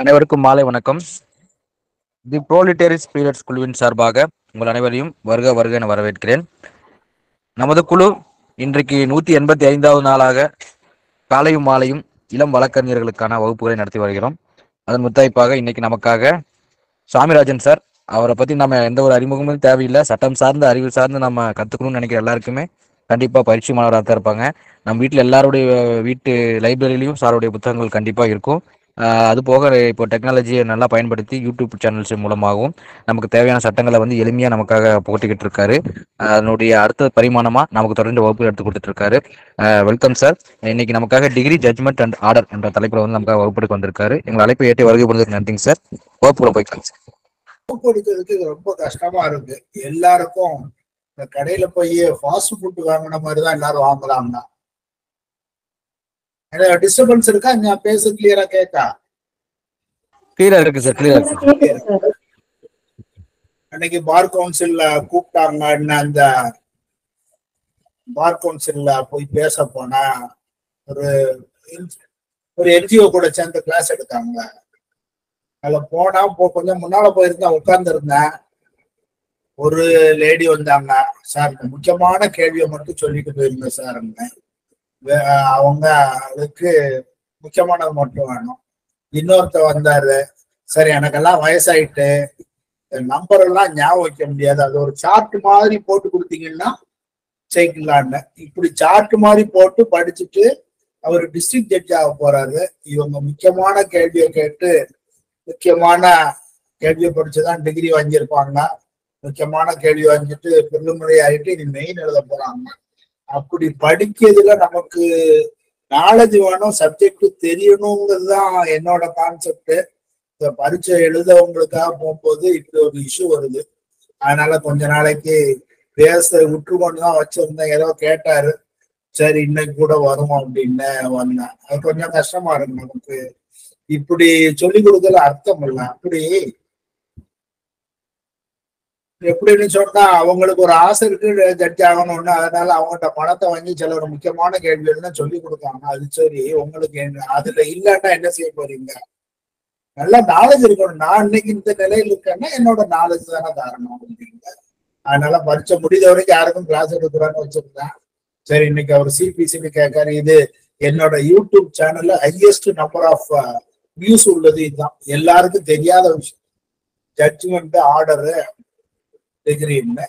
அனைவருக்கும் மாலை வணக்கம். தி ப்ரோலிட்டரிஸ் பீரியட்ஸ் குழுவின் சார்பாக உங்கள் அனைவரையும் வருக வருக என வரவேற்கிறேன். நமது குழு இன்றைக்கு நூற்றி எண்பத்தி ஐந்தாவது நாளாக காலையும் மாலையும் இளம் வழக்கறிஞர்களுக்கான வகுப்புகளை நடத்தி வருகிறோம். அதன் முத்தாய்ப்பாக இன்னைக்கு நமக்காக சாமிராஜன் சார். அவரை பற்றி நம்ம எந்த ஒரு அறிமுகமும் தேவையில்லை. சட்டம் சார்ந்த அறிவு சார்ந்து நம்ம கற்றுக்கணும்னு நினைக்கிற எல்லாருக்குமே கண்டிப்பாக பயிற்சி மாணவராக தான் இருப்பாங்க. நம்ம வீட்டில் எல்லாருடைய வீட்டு லைப்ரரியிலையும் சாருடைய புத்தகங்கள் கண்டிப்பாக இருக்கும். அது போக இப்போ டெக்னாலஜியை நல்லா பயன்படுத்தி யூடியூப் சேனல்ஸ் மூலமாகவும் நமக்கு தேவையான சட்டங்களை வந்து எளிமையாக நமக்காக போட்டுக்கிட்டு இருக்காரு. அதனுடைய அடுத்த பரிமாணமாக நமக்கு தொடர்ந்து வகுப்பு எடுத்து கொடுத்துட்டு இருக்காரு. வெல்கம் சார் இன்னைக்கு நமக்காக டிகிரி ஜட்மெண்ட் அண்ட் ஆர்டர் என்ற தலைப்பில் வந்து நமக்காக வகுப்பெடுக்க வந்திருக்காரு. எங்கள் அழைப்பு ஏற்றி வருகை புரிந்ததுக்கு நன்றிங்க சார் வகுப்புல போய்க்கலாம் சார் கொடுக்கறதுக்கு ரொம்ப கஷ்டமா இருக்கு. எல்லாருக்கும் இந்த கடையில போய் ஃபாஸ்ட் ஃபுட் வாங்கின மாதிரி தான் எல்லாரும் வாங்குறாங்கன்னா டிஸ்டர்பன்ஸ் இருக்கா? நான் பேச கிளியரா கேட்டா. கிளியரா இருக்கு சார் கிளியரா இருக்கு. அன்னைக்கு பார் கவுன்சில்ல கூப்பிட்டாங்க அந்த பார் கவுன்சில்ல போய் பேச போனா ஒரு ஒரு என்ஜிஓ கூட சேர்ந்து கிளாஸ் எடுத்தாங்க. அதுல போனா போ கொஞ்சம் முன்னால போயிருந்தேன் உட்கார்ந்து இருந்தேன் ஒரு லேடி வந்தாங்க சார் முக்கியமான கேள்வியை மட்டும் சொல்லிட்டு போயிருந்தேன் சார் அவங்க அதுக்கு முக்கியமானது மட்டும் வேணும். இன்னொருத்த வந்தாரு சரி எனக்கெல்லாம் வயசாயிட்டு நம்பர் எல்லாம் ஞாபகம் வைக்க முடியாது. அது ஒரு சார்ட் மாதிரி போட்டு கொடுத்தீங்கன்னா ஜெயிக்கலான்னு இப்படி சார்ட் மாதிரி போட்டு படிச்சுட்டு அவர் டிஸ்ட்ரிக்ட் ஜட்ஜ் ஆக போறாரு. இவங்க முக்கியமான கேள்வியை கேட்டு முக்கியமான கேள்வியை படிச்சுதான் டிகிரி வாங்கியிருப்பாங்க. முக்கியமான கேள்வி வாங்கிட்டு பிரிலிமினரி ஆகிட்டு இனி மெயின் எழுத போறாங்க. அப்படி படிக்கிறதுல நமக்கு நாலேஜ் வேணும் சப்ஜெக்ட் தெரியணுங்கிறது தான் என்னோட கான்செப்ட் இந்த பரீட்சை எழுதவங்களுக்காக போகும்போது இப்படி ஒரு இஷ்யூ வருது. அதனால கொஞ்ச நாளைக்கு பேச விட்டுருக்கொண்டு தான் வச்சிருந்தேன். ஏதோ கேட்டாரு. சரி இன்னைக்கு கூட வரும் அப்படின்னு வந்தேன். அது கொஞ்சம் கஷ்டமா இருக்கு நமக்கு. இப்படி சொல்லி கொடுக்கல அர்த்தம் இல்லை. அப்படி எப்படின்னு சொன்னா அவங்களுக்கு ஒரு ஆசை இருக்கு ஜட்ஜ் ஆகணும்னு அதனால அவங்ககிட்ட பணத்தை வாங்கி சில ஒரு முக்கியமான கேள்விகள்லாம் சொல்லி கொடுத்தாங்க அது சரி உங்களுக்கு என்ன அதுல இல்லைன்னா என்ன செய்ய போறீங்க? நல்ல நாலேஜ் இருக்கணும். நான் இன்னைக்கு இந்த நிலையில் இருக்கேன்னா என்னோட நாலேஜ் தானே காரணம் அப்படிங்க அதனால பரிச்சை முடிந்த வரைக்கும் யாருக்கும் கிளாஸ் எடுக்கிறான்னு வச்சிருந்தேன் சரி இன்னைக்கு அவர் சிபிசிபி கேட்காரு. இது என்னோட யூடியூப் சேனல்ல ஹையஸ்ட் நம்பர் ஆஃப் வியூஸ் உள்ளது இதுதான். எல்லாருக்கும் தெரியாத விஷயம். ஜட்ஜ்மெண்ட் ஆர்டரு டிகிரின்னு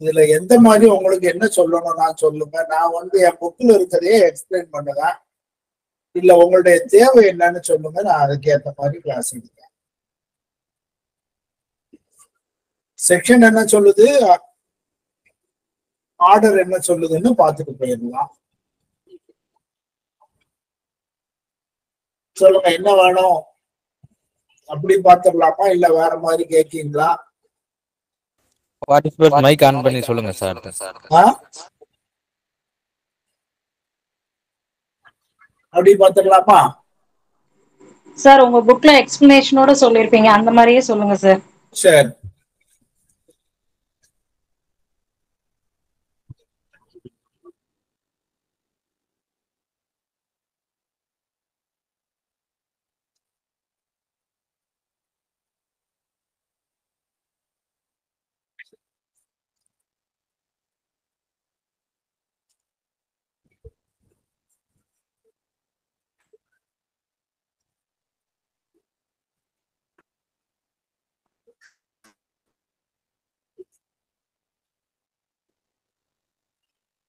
இதுல எந்த மாதிரி உங்களுக்கு என்ன சொல்லணும் நான் சொல்லுங்க. நான் வந்து என் புக்கில் இருக்கிறதே எக்ஸ்பிளைன் பண்ணுவேன் இல்ல உங்களுடைய தேவை என்னன்னு சொல்லுங்க. நான் அதுக்கு ஏத்த மாதிரி கிளாஸ் எடுக்கிறேன். செக்ஷன் என்ன சொல்லுது? ஆர்டர் என்ன சொல்லுதுன்னு பார்த்துட்டு போயிடலாம். சொல்லுங்க என்ன வேணும்? அப்படி பார்த்துடலாமா? இல்ல வேற மாதிரி கேட்கீங்களா? பார்ட்டிசிபேட் மைக் ஆன் பண்ணி சொல்லுங்க சார்? அப்படி பார்த்துடலாமா சார் உங்க புக்ல எக்ஸ்பிளனேஷனோட சொல்லிருப்பீங்க. அந்த மாதிரியே சொல்லுங்க சார். சரி.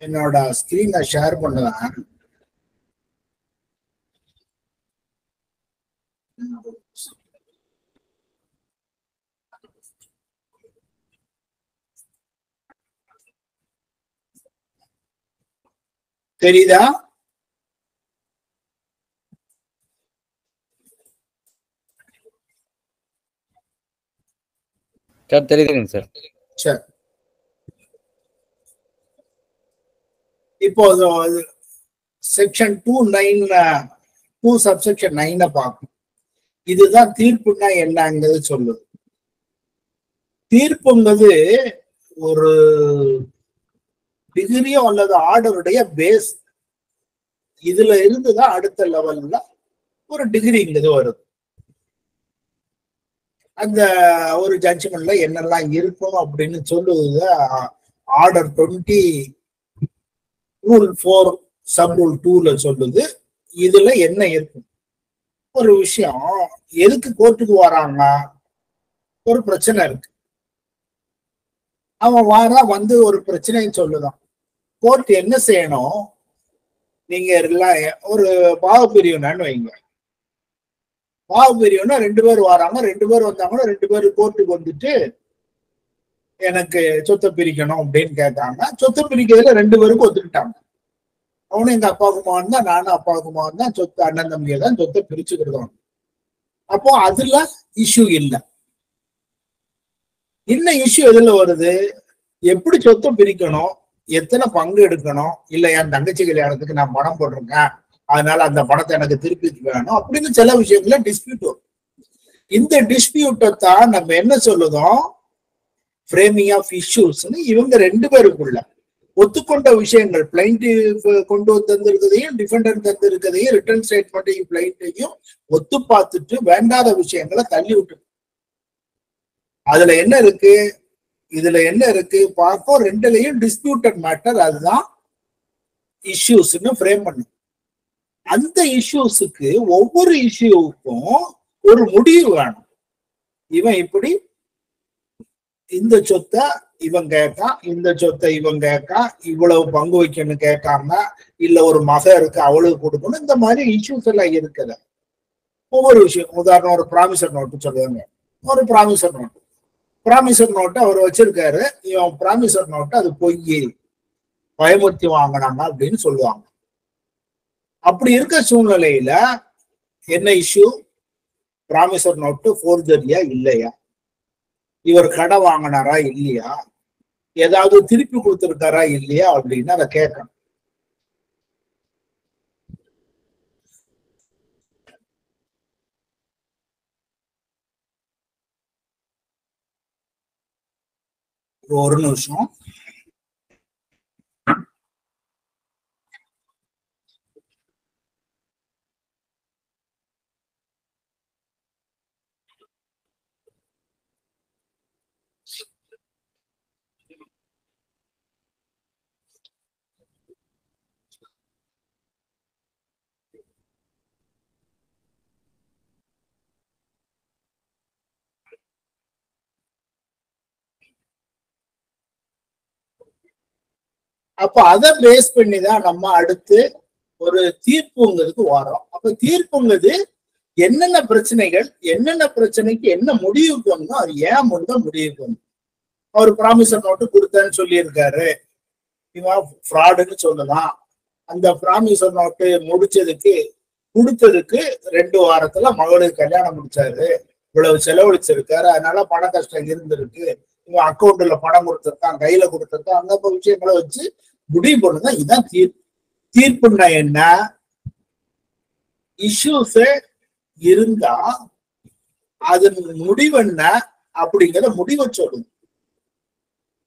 என்னோட ஸ்கிரீனை ஷேர் பண்ணுவேன். தெரியுதா? சார் தெரியுதுங்க சார். சரி. இப்போ section two nine two subsection நைனை பார்க்கணும். இதுதான் தீர்ப்புன்னா என்னங்கிறது சொல்லுது. தீர்ப்புங்கிறது ஒரு டிகிரியோ அல்லது ஆர்டருடைய பேஸ் இதுல இருந்துதான் அடுத்த லெவல்ல ஒரு டிகிரிங்கிறது வருது. அந்த ஒரு ஜட்ஜ்மெண்ட்ல என்னெல்லாம் இருக்கும் அப்படின்னு சொல்லுவது order twenty rule four sub rule டூல சொல்லுது இதுல என்ன இருக்கும் ஒரு விஷயம் எதுக்கு கோர்ட்டுக்கு வராங்க? ஒரு பிரச்சனை இருக்கு. அவன் வாரா வந்து ஒரு பிரச்சனைன்னு சொல்லுதான். கோர்ட் என்ன செய்யணும்? நீங்க ஒரு பாவ வைங்க. பாவ பிரிவுனா ரெண்டு பேர் வராங்க ரெண்டு பேர் வந்தாங்கன்னா ரெண்டு பேர் கோர்ட்டுக்கு வந்துட்டு எனக்கு சொத்தை பிரிக்கணும் அப்படின்னு கேட்டாங்க. சொத்தை பிரிக்கிறதுல ரெண்டு பேருக்கும் ஒத்துக்கிட்டாங்க. அவனும் எங்க அப்பாவுக்குமா இருந்தா நானும் அப்பாவுக்குமா இருந்தா சொத்து அண்ணன் தம்பியை தான் சொத்தை பிரிச்சுக்கிடுதோம் அப்போ அதுல இஷ்யூ இல்லை. என்ன இஷ்யூ எதுல வருது? எப்படி சொத்தை பிரிக்கணும்? எத்தனை பங்கு எடுக்கணும்? இல்ல என் தங்கச்சி கல்யாணத்துக்கு நான் பணம் போட்டிருக்கேன். அதனால அந்த பணத்தை எனக்கு திருப்பி வேணும் அப்படின்னு சில விஷயங்கள டிஸ்பியூட் வரும். இந்த டிஸ்பியூட்டை தான் நம்ம என்ன சொல்லுதோம்? ஃப்ரேமிங் ஆஃப் இஷ்யூஸ்னு இவங்க ரெண்டு பேருக்குள்ள. ஒத்துக்கொண்ட விஷயங்கள் பிளைண்ட் கொண்டு தந்திருக்கதையும் டிஃபெண்டர் தந்திருக்கதையும் ரிட்டர்ன் ஸ்டேட்மெண்ட்டையும் பிளைண்ட்டையும் ஒத்து பார்த்துட்டு வேண்டாத விஷயங்களை தள்ளி விட்டு. அதுல என்ன இருக்கு? இதுல என்ன இருக்கு? பார்ப்போம். ரெண்டுலையும் டிஸ்பியூட்டட் மேட்டர் அதுதான் இஷ்யூஸ்ன்னு ஃப்ரேம் பண்ணும் அந்த இஷ்யூஸுக்கு ஒவ்வொரு இஷ்யூவுக்கும் ஒரு முடிவு வேணும். இவன் இப்படி இந்த சொத்தை இவன் கேட்கான் இந்த சொத்தை இவன் கேட்கான் இவ்வளவு பங்கு வைக்கணும்னு கேட்காம இல்ல ஒரு மக இருக்கு அவளுக்கு கொடுக்கணும். இந்த மாதிரி இஷ்யூஸ் எல்லாம் இருக்குது. ஒவ்வொரு விஷயம். உதாரணம் ஒரு ப்ராமிசர் நோட்டு சொல்லுவாங்க. ஒரு ப்ராமிசர் நோட்டு ப்ராமிசர் நோட்டு அவர் வச்சிருக்காரு. இவன் ப்ராமிசர் நோட்டு அது பொய் பயமுறுத்தி வாங்கினாங்க அப்படின்னு சொல்லுவாங்க. அப்படி இருக்க சூழ்நிலையில என்ன இஷ்யூ ப்ராமிசர் நோட்டு ஃபோர்ஜரியா இல்லையா? இவர் கடை வாங்கினாரா இல்லையா? ஏதாவது திருப்பி கொடுத்துருக்காரா இல்லையா அப்படின்னு அதை கேட்கணும். ஒரு நிமிஷம். அப்போ அதை பேஸ் பண்ணி தான் நம்ம அடுத்து ஒரு தீர்ப்புங்கிறதுக்கு வரோம். அப்ப தீர்ப்புங்கிறது என்னென்ன பிரச்சனைகள் என்னென்ன பிரச்சனைக்கு என்ன முடிவுக்கு வந்தோம் அது ஏன் மட்டும் முடிவுக்கு வந்தோம் அவர் ப்ராமிசர் நோட்டு கொடுத்தேன்னு சொல்லியிருக்காரு. இவன் ஃப்ராடுன்னு சொல்லலாம். அந்த ப்ராமிசர் நோட்டு முடிச்சதுக்கு கொடுத்ததுக்கு ரெண்டு வாரத்துல மகளுக்கு கல்யாணம் முடிச்சாரு. இவ்வளவு செலவழிச்சிருக்காரு. அதனால பண கஷ்டம் இருந்திருக்கு. இவன் அக்கௌண்ட்ல பணம் கொடுத்திருக்கான் கையில கொடுத்துருக்கான். அந்த விஷயங்களை வச்சு முடிவு பண்ணுங்க இதுதான் தீர்ப்பு. தீர்ப்புன்னா என்ன? இஷ்யூஸ் இருந்தா அதன் முடிவு என்ன அப்படிங்கிற முடிவை சொல்லுங்க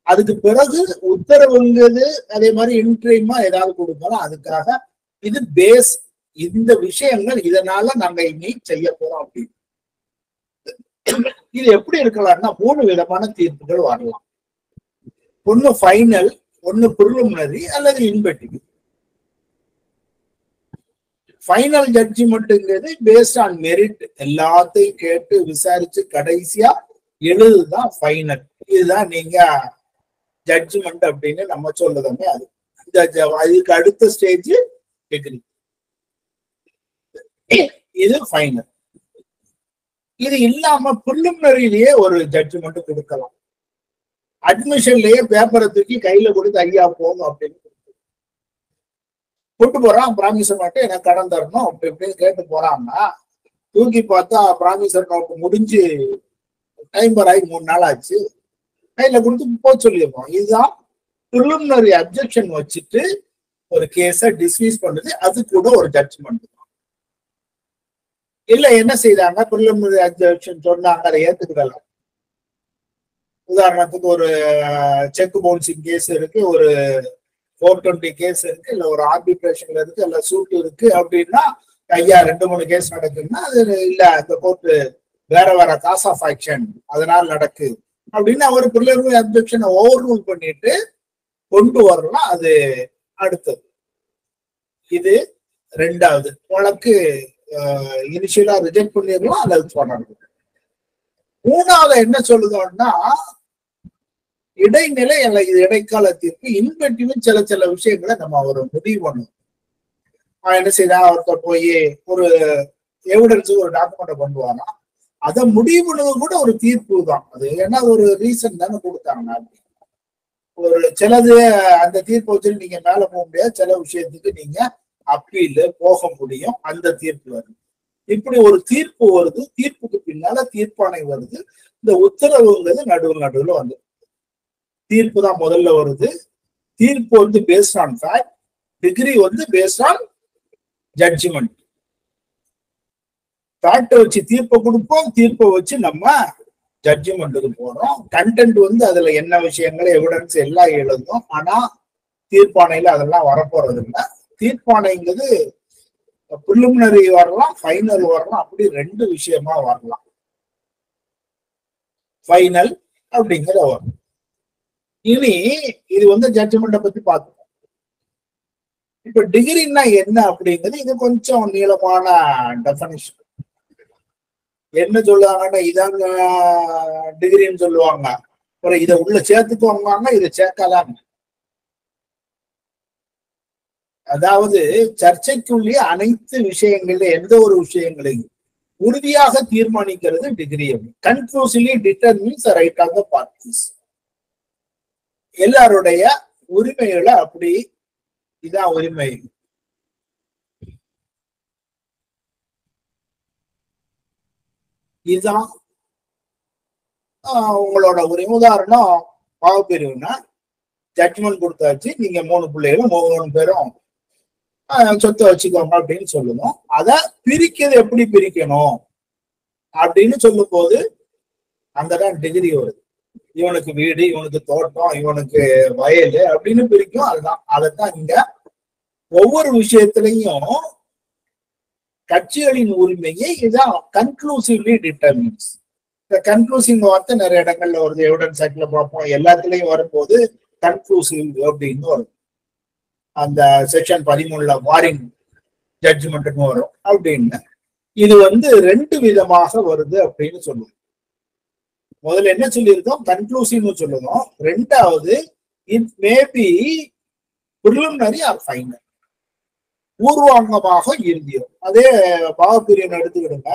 அதுக்கு பிறகு உத்தரவுங்கிறது அதே மாதிரி இன்ட்ரீமா ஏதாவது கொடுக்கணும் அதுக்காக இது பேஸ் இந்த விஷயங்கள் இதனால நாங்க இனி செய்ய போறோம் அப்படின்னு. இது எப்படி இருக்கலாம்னா மூணு விதமான தீர்ப்புகள் வரலாம் ஒண்ணு ஃபைனல் ஒன்னு ப்ரிலிமினரி அல்லது இன்வெட்டிவ் ஃபைனல் ஜட்ஜ்மெண்ட்டுங்கிறது பேஸ்ட் ஆன் மெரிட் எல்லாத்தையும் கேட்டு விசாரிச்சு கடைசியா எழுதுதான் ஃபைனல் இதுதான் நீங்க ஜட்ஜ்மெண்ட் அப்படின்னு நம்ம சொல்லுதமே அது. இந்த அதுக்கு அடுத்த ஸ்டேஜ் டிகிரி இது ஃபைனல் இது இல்லாம ப்ரிலிமினரிலேயே ஒரு ஜட்ஜ்மெண்ட் கொடுக்கலாம். அட்மிஷன்லயே பேப்பரை தூக்கி கையில கொடுத்து ஐயா போகும் அப்படின்னு கூட்டு போறான். ப்ராமிசர் மட்டும் எனக்கு கடன் தரணும் அப்படி இப்படின்னு கேட்டு போறான்னா தூக்கி பார்த்தா ப்ராமிசர் நோட்டு முடிஞ்சு டைம்பர் ஆகி மூணு நாள் ஆச்சு. கையில கொடுத்து போக சொல்லியிருக்கோம் இதுதான் ப்ரிலிமினரி அப்ஜெக்ஷன் வச்சுட்டு ஒரு கேஸை டிஸ்மிஸ் பண்ணுது. அது கூட ஒரு ஜட்ஜ்மெண்ட் இல்ல என்ன செய்தாங்க ப்ரிலிமினரி அப்ஜெக்ஷன் சொன்னாங்க அதை ஏத்துக்கிடலாம். உதாரணத்துக்கு ஒரு செக் பவுன்சிங் கேஸ் இருக்கு ஒரு ஃபோர் டுவெண்ட்டி கேஸ் இருக்கு இல்ல ஒரு ஆர்பிட்ரேஷன்ல இருக்கு இல்ல சூட் இருக்கு அப்படின்னா ஐயா ரெண்டு மூணு கேஸ் நடக்குதுன்னா அது இல்ல இந்த கோர்ட்டு வேற வேற காஸ் ஆஃப் ஆக்ஷன் அதனால் நடக்கு. அப்படின்னு அவர் பிரிலிமினரி அப்ஜெக்ஷனை ஓவர் ரூல் பண்ணிட்டு கொண்டு வரலாம் அது அடுத்தது. இது ரெண்டாவது. வழக்கு இனிஷியலா ரிஜெக்ட் பண்ணிடலாம் அல்லது தொடரணும் மூணாவது என்ன சொல்லுதோம்னா இடைநிலை அல்ல இது இடைக்கால தீர்ப்பு இன்பெட்டிவும் சில சில விஷயங்களை நம்ம ஒரு முடிவு பண்ணுவோம். அவன் என்ன செய்தா ஒருத்தர் போய் ஒரு எவிடன்ஸ் ஒரு டாக்குமெண்ட் கொண்டு அதை முடிவு பண்ணது கூட ஒரு தீர்ப்பு தான். அது ஏன்னா ஒரு ரீசன் தானே கொடுத்தாங்க. ஒரு சிலது அந்த தீர்ப்பு வச்சு நீங்க மேல போக முடியாது. சில விஷயத்துக்கு நீங்க அப்பீல் போக முடியும். அந்த தீர்ப்பு வருது. இப்படி ஒரு தீர்ப்பு வருது தீர்ப்புக்கு பின்னால தீர்ப்பாணை வருது. இந்த உத்தரவுங்கிறது நடுவில் நடுவில் வந்து. தீர்ப்பு தான் முதல்ல வருது. தீர்ப்பு வந்து பேஸ்ட் ஆன் ஃபேக்ட் டிகிரி வந்து பேஸ்ட் ஆன் ஜட்ஜ்மெண்ட் ஃபேக்டை வச்சு தீர்ப்பை கொடுப்போம் தீர்ப்பை வச்சு நம்ம ஜட்ஜ்மெண்ட்டுக்கு போறோம். கண்டென்ட் வந்து அதுல என்ன விஷயங்கள் எவிடன்ஸ் எல்லாம் எழுதும். ஆனா தீர்ப்பாணையில அதெல்லாம் வரப்போறது இல்லை தீர்ப்பாணைங்கிறது ப்ரிலிமினரி வரலாம் ஃபைனல் வரலாம் அப்படி ரெண்டு விஷயமா வரலாம். ஃபைனல் அப்படிங்கிற வரும். இனி இது வந்து ஜட்ஜ்மெண்ட்டை பத்தி பார்க்கணும். இப்ப டிகிரின்னா என்ன அப்படிங்கிறது இது கொஞ்சம் நீளமான டெஃபனிஷன் என்ன சொல்லுவாங்கன்னா இதாங்க டிகிரின்னு சொல்லுவாங்க. அப்புறம் இதை உள்ள சேர்த்துக்கோங்க இதை சேர்க்கலாம் அதாவது சர்ச்சைக்குள்ளே அனைத்து விஷயங்கள்ல எந்த ஒரு விஷயங்களையும் உறுதியாக தீர்மானிக்கிறது decree conclusively determines right of the parties எல்லாருடைய உரிமைகளை அப்படி இதான் உரிமை. இதுதான் உங்களோட உரிமை. உதாரணம் பாவப்பிரிவுனா ஜட்மெண்ட் கொடுத்தாச்சு நீங்க மூணு பிள்ளைகளும் மூணு பேரும் சொத்தை வச்சுக்கோங்க அப்படின்னு சொல்லுவோம் அதை பிரிக்கிறது எப்படி பிரிக்கணும்? அப்படின்னு சொல்லும் போது அங்கதான் டிகிரி வருது. இவனுக்கு வீடு இவனுக்கு தோட்டம் இவனுக்கு வயல் அப்படின்னு பிரிக்கும். அதுதான். அதைத்தான் இங்க ஒவ்வொரு விஷயத்திலையும் கட்சிகளின் உரிமையை இதான் கன்க்ளூசிவ்லி டிட்டர்மின்ஸ் இந்த கன்க்ளூசிவ் வார்த்தை நிறைய இடங்கள்ல வருது. எவிடன்ஸ் ஆக்ட்ல பார்ப்போம். எல்லாத்துலயும் வரும்போது கன்க்ளூசிவ் அப்படின்னு வரும். அந்த செக்ஷன் பதிமூணுல வாரிங் ஜட்ஜ்மெண்ட்னு வரும். அப்படின்னு இது வந்து ரெண்டு விதமாக வருது அப்படின்னு சொல்லுவோம். முதல்ல என்ன சொல்லியிருக்கோம்? கன்க்ளூசிவ்னு சொல்லுவோம். ரெண்டாவது it may be preliminary or final பூர்வாங்கமாக இறுதியம் அதே பாவப்பிரியன் எடுத்துக்கிடுங்க.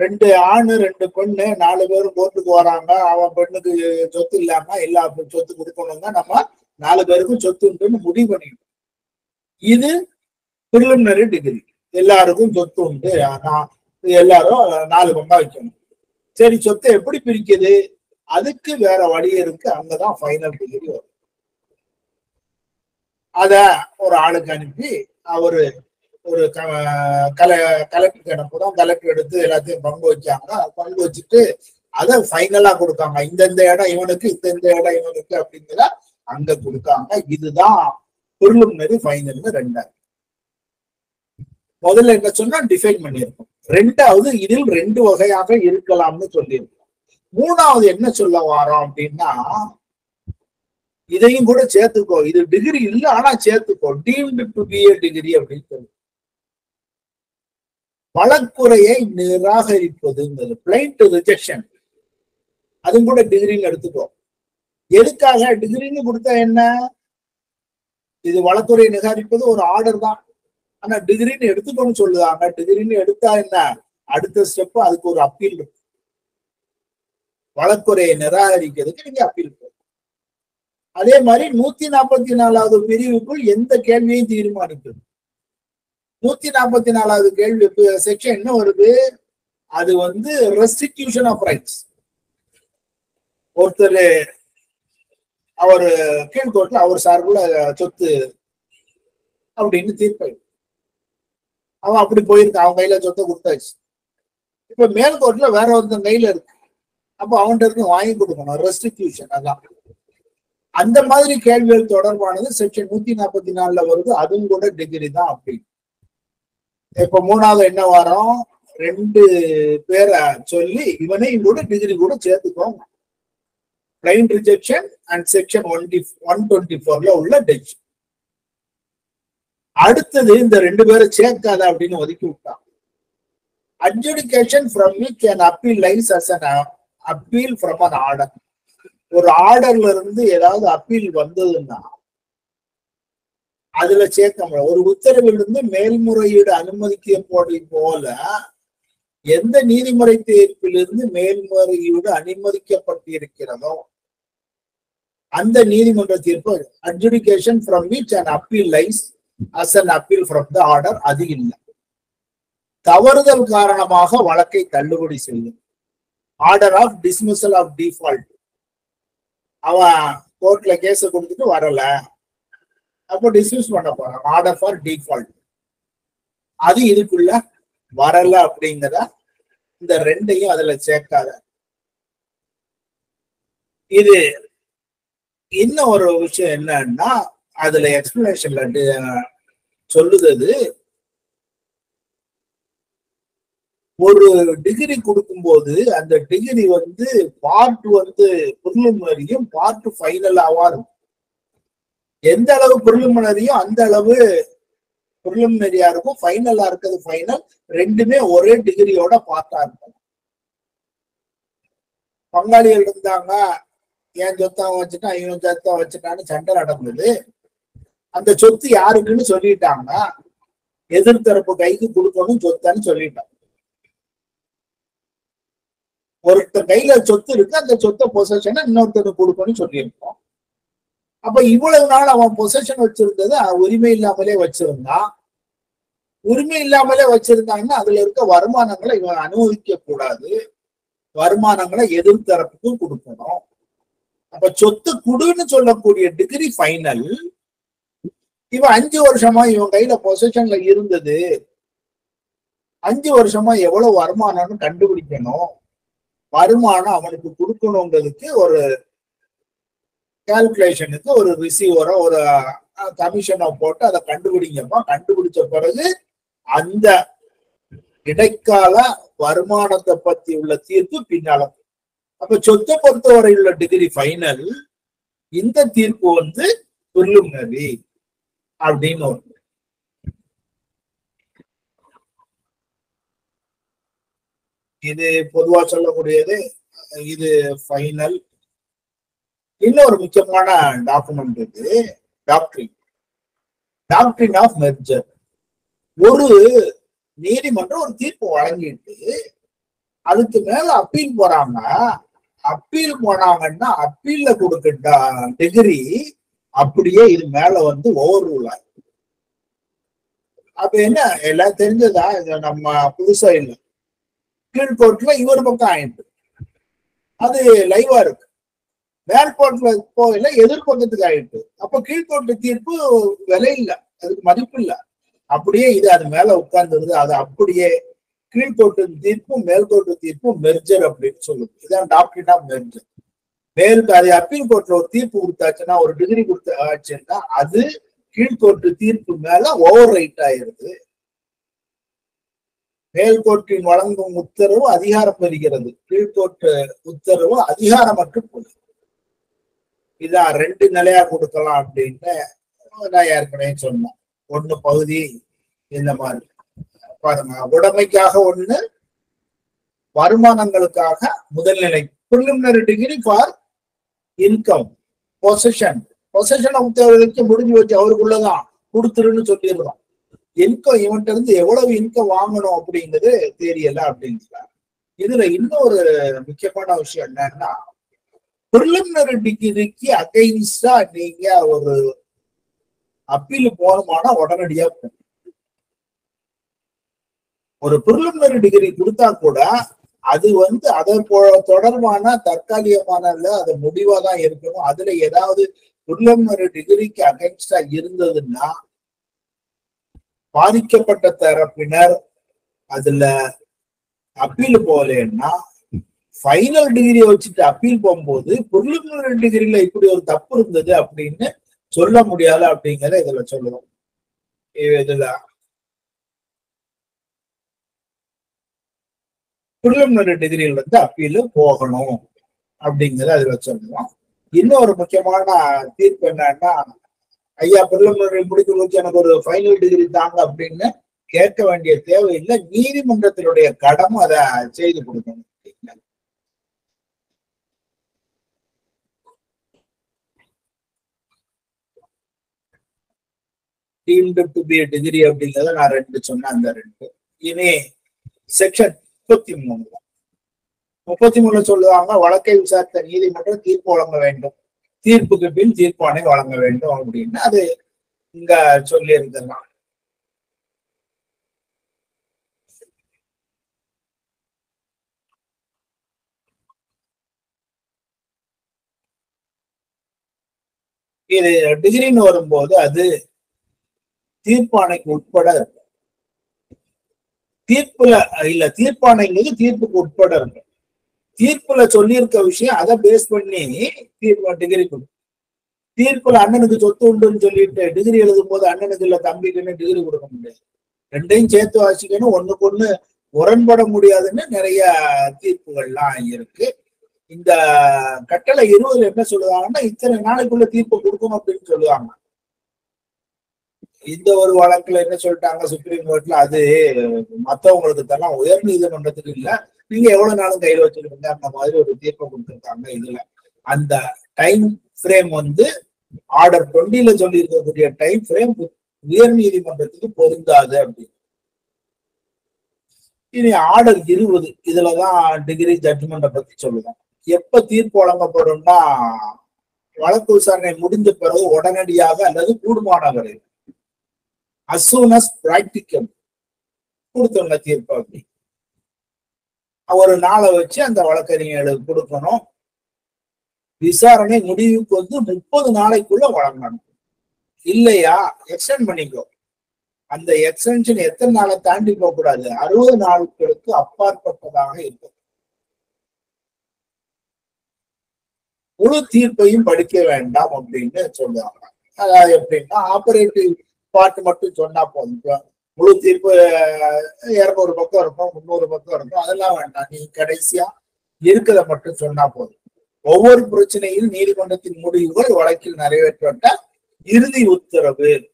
ரெண்டு ஆணு ரெண்டு பெண்ணு நாலு பேரும் கோர்ட்டுக்கு வராங்க. அவன் பெண்ணுக்கு சொத்து இல்லாம எல்லா சொத்து கொடுக்கணுங்க நம்ம நாலு பேருக்கும் சொத்து உண்டுன்னு முடிவு பண்ணிடும் இது பிரிலிமினரி டிகிரி எல்லாருக்கும் சொத்து உண்டு. நான் எல்லாரும் நாலு பங்கா வைக்கணும். சரி சொத்தை எப்படி பிரிக்குது அதுக்கு வேற வழி இருக்கு. அங்கதான் ஃபைனல் டிகிரி வரும். அத ஒரு ஆளுக்கு அனுப்பி அவரு ஒரு கல கலெக்டருக்கு அனுப்புறோம் கலெக்டர் எடுத்து எல்லாத்தையும் பங்கு வச்சாங்க பங்கு வச்சுட்டு அதை ஃபைனலா இந்த இந்த இடம் இவனுக்கு இந்த இடம் இவனுக்கு அப்படிங்கிற அங்க கொடுத்தாங்க. இதுதான் ப்ரிலிமினரி ஃபைனல்னு ரெண்டாவது முதல்ல என்ன சொன்னா டிஃபைன் பண்ணியிருக்கோம். ரெண்டாவது இதில் ரெண்டு வகையாக இருக்கலாம்னு சொல்லியிருக்கோம். மூணாவது என்ன சொல்ல வரோம் அப்படின்னா இதையும் கூட சேர்த்துக்கோ. இது டிகிரி இல்ல ஆனா சேர்த்துக்கோ. Deemed to be a decree அப்படின்னு சொல்லி. வழக்குறையை நிராகரிப்பதுங்கிறது. பிளைண்ட் ரிஜெக்ஷன் அதுவும் கூட டிகிரின்னு எடுத்துக்கோ. எதுக்காக டிகிரின்னு கொடுத்தா என்ன? இது வளத்துறை நிராகரிப்பது ஒரு ஆர்டர் தான். ஆனா டிகிரின்னு எடுத்துக்கணும்னு சொல்லுதாங்க டிகிரின்னு எடுத்தா என்ன? அடுத்த ஸ்டெப் அதுக்கு ஒரு அப்பீல் இருக்கு. வழக்குறையை நிராகரிக்கிறதுக்கு நீங்க அப்பீல் அதே மாதிரி நூத்தி நாற்பத்தி நாலாவது பிரிவுக்குள் எந்த கேள்வியையும் தீர்மானிக்கணும். நூத்தி நாற்பத்தி நாலாவது கேள்வி செக்ஷன் என்ன வருது? அது வந்து ரெஸ்டிடியூஷன் ஆஃப் ரைட்ஸ் ஒருத்தர் அவர் கீழ்கோர்ட்ல அவர் சார்புல சொத்து அப்படின்னு தீர்ப்பை அவன் அப்படி போயிருக்கான் அவன் கையில சொத்தை கொடுத்தாச்சு. இப்ப மேல்கோர்ட்ல வேற ஒருத்தன் கையில இருக்கு. அப்ப அவன்கிட்ட இருக்கு வாங்கி கொடுக்கணும் ரெஸ்டிடியூஷன் அதான். அந்த மாதிரி கேள்விகள் தொடர்பானது செக்ஷன் நூத்தி நாற்பத்தி நாலுல வருது அதுவும் கூட டிகிரி தான் அப்படி. இப்ப மூணாவது என்ன வாரம்? ரெண்டு பேரை சொல்லி இவனையும் கூட டிகிரி கூட சேர்த்துக்கோங்க. Plaint rejection and section one one twenty ஃபோர்ல உள்ள டெச் அடுத்தது இந்த ரெண்டு பேரை சேர்க்காத அப்படின்னு ஒதுக்கி விட்டான். Adjudication from which and appeal lies as an appeal from an order ஒரு ஆர்டர்ல இருந்து ஏதாவது அப்பீல் வந்ததுன்னா அதுல சேர்க்க முடியும் ஒரு உத்தரவிலிருந்து மேல்முறையீடு அனுமதிக்கப்படி போல எந்த நீதிமுறை தீர்ப்பிலிருந்து மேல்முறையீடு அனுமதிக்கப்பட்டிருக்கிறதோ அந்த நீதிமன்ற தீர்ப்பு adjudication from which and appeal lies as an appeal from the order அது இல்லை. தவறுதல் காரணமாக வழக்கை தள்ளுபடி செய்யும். Order of dismissal of default அவன் கோர்ட்ல கேஸ் கொடுத்துட்டு வரல. அப்போ டிஸ்மிஸ் பண்ண போறான். ஆர்டர் ஃபார் டிஃபால்ட் அது இதுக்குள்ள வரல அப்படிங்கிறத இந்த ரெண்டையும் அதுல சேர்க்காத. இது இன்னும் ஒரு விஷயம் என்னன்னா அதுல எக்ஸ்பிளனேஷன்ல சொல்லுது ஒரு டிகிரி கொடுக்கும்போது அந்த டிகிரி வந்து பார்ட் வந்து பிரிலிமினரியும் பார்ட் ஃபைனலாவா இருக்கும். எந்த அளவு ப்ரிலிமினரியோ அந்த அளவு பிரிலிமினரியா இருக்கும். ஃபைனலா இருக்கிறது ஃபைனல் ரெண்டுமே ஒரே டிகிரியோட பார்த்தா இருக்கும். பங்காளிகள் இருந்தாங்க என் சொத்தான் வச்சுட்டான் இவன் சொத்தான் வச்சுட்டான்னு சண்டை நடந்தது அந்த சொத்து யாருக்குன்னு சொல்லிட்டாங்கன்னா எதிர்த்தரப்பு கைக்கு கொடுக்கணும் சொத்தான்னு சொல்லிட்டாங்க ஒருத்தர் கையில சொத்து இருக்கு அந்த சொத்தை பொசஷனை இன்னொருத்தருக்கு கொடுக்கணும்னு சொல்லியிருக்கோம். அப்ப இவ்வளவு நாள் அவன் பொசஷன் வச்சிருந்தது உரிமை இல்லாமலே வச்சிருந்தான். உரிமை இல்லாமலே வச்சிருந்தாங்கன்னா அதுல இருக்க வருமானங்களை இவன் அனுபவிக்க கூடாது வருமானங்களை எதிர்த்தரப்புக்கும் கொடுக்கணும். அப்ப சொத்து குடுன்னு சொல்லக்கூடிய டிகிரி ஃபைனல் இவன் அஞ்சு வருஷமா இவன் கையில பொசிஷன்ல இருந்தது. அஞ்சு வருஷமா எவ்வளவு வருமானம்னு கண்டுபிடிக்கணும். வருமானம் அவனுக்கு கொடுக்கணுங்கிறதுக்கு ஒரு கால்குலேஷனுக்கு ஒரு ரிசீவரோ ஒரு கமிஷனை போட்டு அதை கண்டுபிடிங்கப்பா கண்டுபிடிச்ச பிறகு அந்த இடைக்கால வருமானத்தை பத்தி உள்ள தீர்ப்பு பின்னால அப்ப சொத்தை பொறுத்தவரை உள்ள டிகிரி ஃபைனல் இந்த தீர்ப்பு வந்து பிரிலிமினரி அப்படின்னு ஒரு இது பொதுவா சொல்லக்கூடியது இது ஃபைனல் இன்னொரு முக்கியமான டாக்குமெண்ட் இது டாக்டரின் டாக்டரின் ஆஃப் மெர்ஜர் ஒரு நீதிமன்றம் ஒரு தீர்ப்பு வழங்கிட்டு அதுக்கு மேல அப்பீல் போறாங்க அப்பீல் போனாங்கன்னா அப்பீல்ல கொடுக்கிட்ட டிகிரி அப்படியே இது மேல வந்து ஓவர் ரூல் ஆகும் அப்ப என்ன? எல்லாம் தெரிஞ்சதா? இது நம்ம புதுசா இல்லை. கீழ்கோர்ட்ல இவர் பக்கம் ஆயிட்டு அது லைவா இருக்கு. மேல்கோர்ட்ல போகல எதிர்பக்கத்துக்கு ஆயிட்டு அப்ப கீழ்கோர்ட்டு தீர்ப்பு விலை இல்லை. அதுக்கு மதிப்பு இல்லை. அப்படியே இது அது மேல உட்கார்ந்துருது. அது அப்படியே கீழ்கோட்டு தீர்ப்பும் மேல்கோட்டு தீர்ப்பும் மெர்ஜர் அப்படின்னு சொல்லுவோம் இதான் டாக்டரின் ஆஃப் மெர்ஜர் மேலுக்கு அது அப்பீல் கோர்ட்ல ஒரு தீர்ப்பு கொடுத்தாச்சுன்னா ஒரு டிகிரி கொடுத்த ஆச்சுன்னா அது கீழ்கோர்ட்டு தீர்ப்பு மேல ஓவர் ரைட் ஆயிருது மேல்கோட்டின் வழங்கும் உத்தரவு அதிகாரம் பெறுகிறது. கீழ்கோட்டு உத்தரவு அதிகாரமற்று போகுது இதான் ரெண்டு நிலையா கொடுக்கலாம் அப்படின்னு நான் ஏற்கனவே சொன்னேன் ஒண்ணு பகுதி இந்த மாதிரி. பாருங்க உடமைக்காக ஒண்ணு வருமானங்களுக்காக முதல்நிலை preliminary decree for income position பொசிஷனை வரைக்கும் முடிஞ்சு வச்சு அவருக்குள்ளதான். கொடுத்துருன்னு சொல்லிடுறோம் இன்கம் இவன்கிட்ட இருந்து எவ்வளவு இன்கம் வாங்கணும் அப்படிங்கிறது தெரியல அப்படிங்கிறார். இதுல இன்னொரு முக்கியமான விஷயம் என்னன்னா பிரிலிமினரி டிகிரிக்கு அகைன்ஸ்டா நீங்க ஒரு அப்பீல் போகணுமானா உடனடியா போகும் ஒரு பிரிலிமினரி டிகிரி கொடுத்தா கூட அது வந்து அதை தொடர்பான தற்காலிகமான அது முடிவா தான் இருக்கணும். அதுல ஏதாவது பிரிலிமினரி டிகிரிக்கு அகைன்ஸ்டா இருந்ததுன்னா பாதிக்கப்பட்ட தரப்பினர் அதுல அப்பீல் போகலன்னா ஃபைனல் டிகிரியை வச்சுட்டு அப்பீல் போகும்போது பிரிலிமினரி டிகிரியில இப்படி ஒரு தப்பு இருந்தது அப்படின்னு சொல்ல முடியாது அப்படிங்கறத இதுல சொல்லுவோம். இதுல ப்ரிலிமினரி டிகிரியில இருந்து அப்பீலு போகணும் அப்படிங்கிறத அதுல சொல்லுவோம். இன்னொரு முக்கியமான தீர்ப்பு என்னன்னா ஐயா ப்ரிலிமினரி முடிக்க எனக்கு ஒரு ஃபைனல் டிகிரி தாங்க அப்படின்னு கேட்க வேண்டிய தேவையில்லை. நீதிமன்றத்தினுடைய கடமை அதை செய்து கொடுக்கணும். டீம்டு டு பி டிகிரி அப்படிங்கிறத நான் ரெண்டு சொன்னேன் அந்த ரெண்டு. இனி செக்ஷன் முப்பத்தி மூணு. முப்பத்தி மூணு சொல்லுவாங்க வழக்கை விசாரித்த நீதிமன்றம் தீர்ப்பு வழங்க வேண்டும். தீர்ப்புக்கு பின் தீர்ப்பாணை வழங்க வேண்டும் அப்படின்னு அது இங்க சொல்லி இருக்கலாம் இது டிகிரின்னு வரும்போது அது தீர்ப்பாணைக்கு உட்பட இருக்கும். தீர்ப்புல இல்ல தீர்ப்பாணைங்கிறது தீர்ப்புக்கு உட்பட இருக்கும் தீர்ப்புல சொல்லியிருக்க விஷயம் அதை பேஸ் பண்ணி தீர்ப்பு டிகிரி கொடுக்கும் தீர்ப்புல அண்ணனுக்கு சொத்து உண்டுன்னு சொல்லிட்டு டிகிரி எழுதும் போது அண்ணனுக்கு இல்ல தம்பிக்குன்னு டிகிரி கொடுக்க முடியாது. ரெண்டையும் சேர்த்து வாசிக்கணும். ஒண்ணுக்கு ஒண்ணு முரண்பட முடியாதுன்னு நிறைய தீர்ப்புகள்லாம் இருக்கு. இந்த கட்டளை இருபதுல என்ன சொல்லுவாங்கன்னா இத்தனை நாளைக்குள்ள தீர்ப்பு கொடுக்கணும் அப்படின்னு சொல்லுவாங்க. இந்த ஒரு வழக்குல என்ன சொல்லிட்டாங்க சுப்ரீம் கோர்ட்ல அது மத்தவங்களுக்கு தரலாம் உயர் நீதிமன்றத்துக்கு இல்ல. நீங்க எவ்வளவு நாளும் கையில வச்சிருக்கீங்க அந்த மாதிரி ஒரு தீர்ப்பை கொடுத்திருக்காங்க இதுல. அந்த டைம் ஃப்ரேம் வந்து ஆர்டர் டுவெண்ட்டில சொல்லி இருக்கக்கூடிய டைம் ஃப்ரேம் உயர் நீதிமன்றத்துக்கு பொருந்தாது அப்படின்னு இனி ஆர்டர் இருபது இதுலதான் டிகிரி ஜட்ஜ்மெண்ட்டை பத்தி சொல்லுவோம். எப்ப தீர்ப்பு வழங்கப்படும்னா வழக்கு விசாரணை முடிந்த பிறகு உடனடியாக அல்லது கூடுமான வரை அஸ் சூன் அஸ் பிராக்டிக்கல் கொடுத்தவங்க தீர்ப்பு அப்படி ஒரு நாளை வச்சு அந்த வழக்கறிஞர்களுக்கு கொடுக்கணும். விசாரணை முடிவுக்கு வந்து முப்பது நாளைக்குள்ள வழங்கணும். இல்லையா? எக்ஸ்டெண்ட் பண்ணிக்கோ. அந்த எக்ஸ்டென்ஷன் எத்தனை நாளை தாண்டி போக கூடாது அறுபது நாட்களுக்கு அப்பாற்பட்டதாக இருக்கும். முழு தீர்ப்பையும் படிக்க வேண்டாம் அப்படின்னு சொல்லுவாங்க அதாவது எப்படின்னா ஆபரேட்டிவ் பார்ட் மட்டும் சொன்னா போதும். முழு தீர்ப்பு இருநூறு பக்கம் இருக்கும் முந்நூறு பக்கம் இருக்கும். அதெல்லாம் வேண்டாம். நீ கடைசியா இருக்கிறத மட்டும் சொன்னா போதும். ஒவ்வொரு பிரச்சனையும் நீதிமன்றத்தின் முடிவுகள் வழக்கில் நிறைவேற்றப்பட்ட இறுதி உத்தரவு.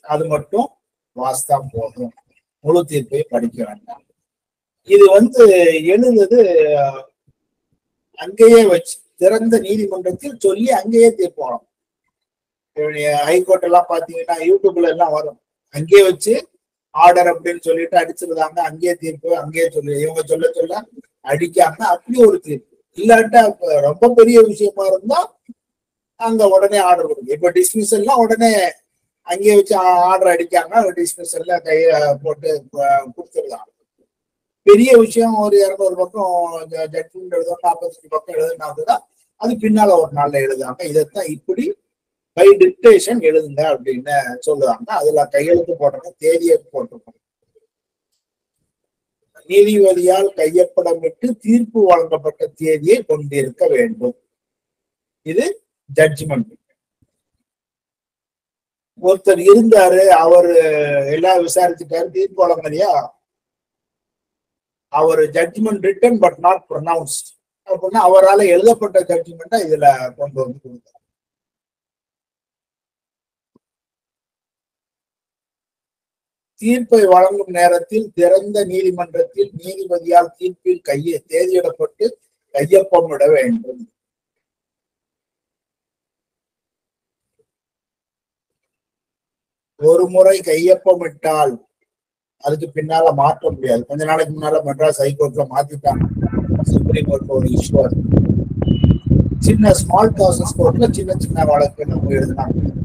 அது மட்டும் வாஸ்தா போதும். முழு தீர்ப்பை படிக்க வேண்டாம். இது வந்து எழுதுது அங்கேயே வச்சு திறந்த நீதிமன்றத்தில் சொல்லி அங்கேயே தீர்ப்பு வரும். ஹைகோர்ட் எல்லாம் பாத்தீங்கன்னா யூடியூப்ல எல்லாம் வரும். அங்கேயே வச்சு ஆர்டர் அப்படின்னு சொல்லிட்டு அடிச்சிருந்தாங்க. அங்கேயே தீர்ப்பு அங்கேயே சொல்லி. இவங்க சொல்ல சொல்ல அடிக்காம அப்படி ஒரு தீர்ப்பு. இல்லாட்டா ரொம்ப பெரிய விஷயமா இருந்தா அங்க உடனே ஆர்டர் கொடுக்கும் இப்ப டிஸ்மிஷல்லாம் உடனே அங்கேயே வச்சு ஆர்டர் அடிக்காம டிஸ்மிஷல்ல கைய போட்டு கொடுத்துருக்காங்க பெரிய விஷயம் ஒரு இரநூறு பக்கம் ஜட்மெண்ட் எழுதணும் நாற்பத்தஞ்சு பக்கம் எழுதுனா கூட அது பின்னால ஒரு நாள்ல எழுதுவாங்க. இதைத்தான் இப்படி பை டிக்டேஷன் எழுதுங்க அப்படின்னு சொல்லுவாங்க. அதுல கையெழுத்து போட்டோம் தேதியை போட்டிருக்கோம் நீதிபதியால் கையப்படமிட்டு தீர்ப்பு வழங்கப்பட்ட தேதியை கொண்டிருக்க வேண்டும். இது ஜட்ஜ்மெண்ட் ஒருத்தர் இருந்தாரு அவர் எல்லாம் விசாரிச்சுட்டாரு தீர்ப்பு வழங்கலையா? அவர் judgment written but not pronounced அப்படின்னா அவரால் எழுதப்பட்ட ஜட்ஜ்மெண்ட்டை இதுல கொண்டு வந்து கொடுத்தார் தீர்ப்பை வழங்கும் நேரத்தில் திறந்த நீதிமன்றத்தில் நீதிபதியால் தீர்ப்பில் கையை தேதியிடப்பட்டு கையொப்பமிட வேண்டும். ஒரு முறை கையொப்பமிட்டால் அதுக்கு பின்னால மாற்ற முடியாது. கொஞ்ச நாளைக்கு முன்னால மெட்ராஸ் ஹைகோர்ட்ல மாத்திட்டாங்க. சுப்ரீம் கோர்ட்ல ஒரு இஷ்யூ சின்ன ஸ்மால் ப்ராசஸ் கோர்ட்ல சின்ன சின்ன வழக்கு நம்ம எழுதினாங்க.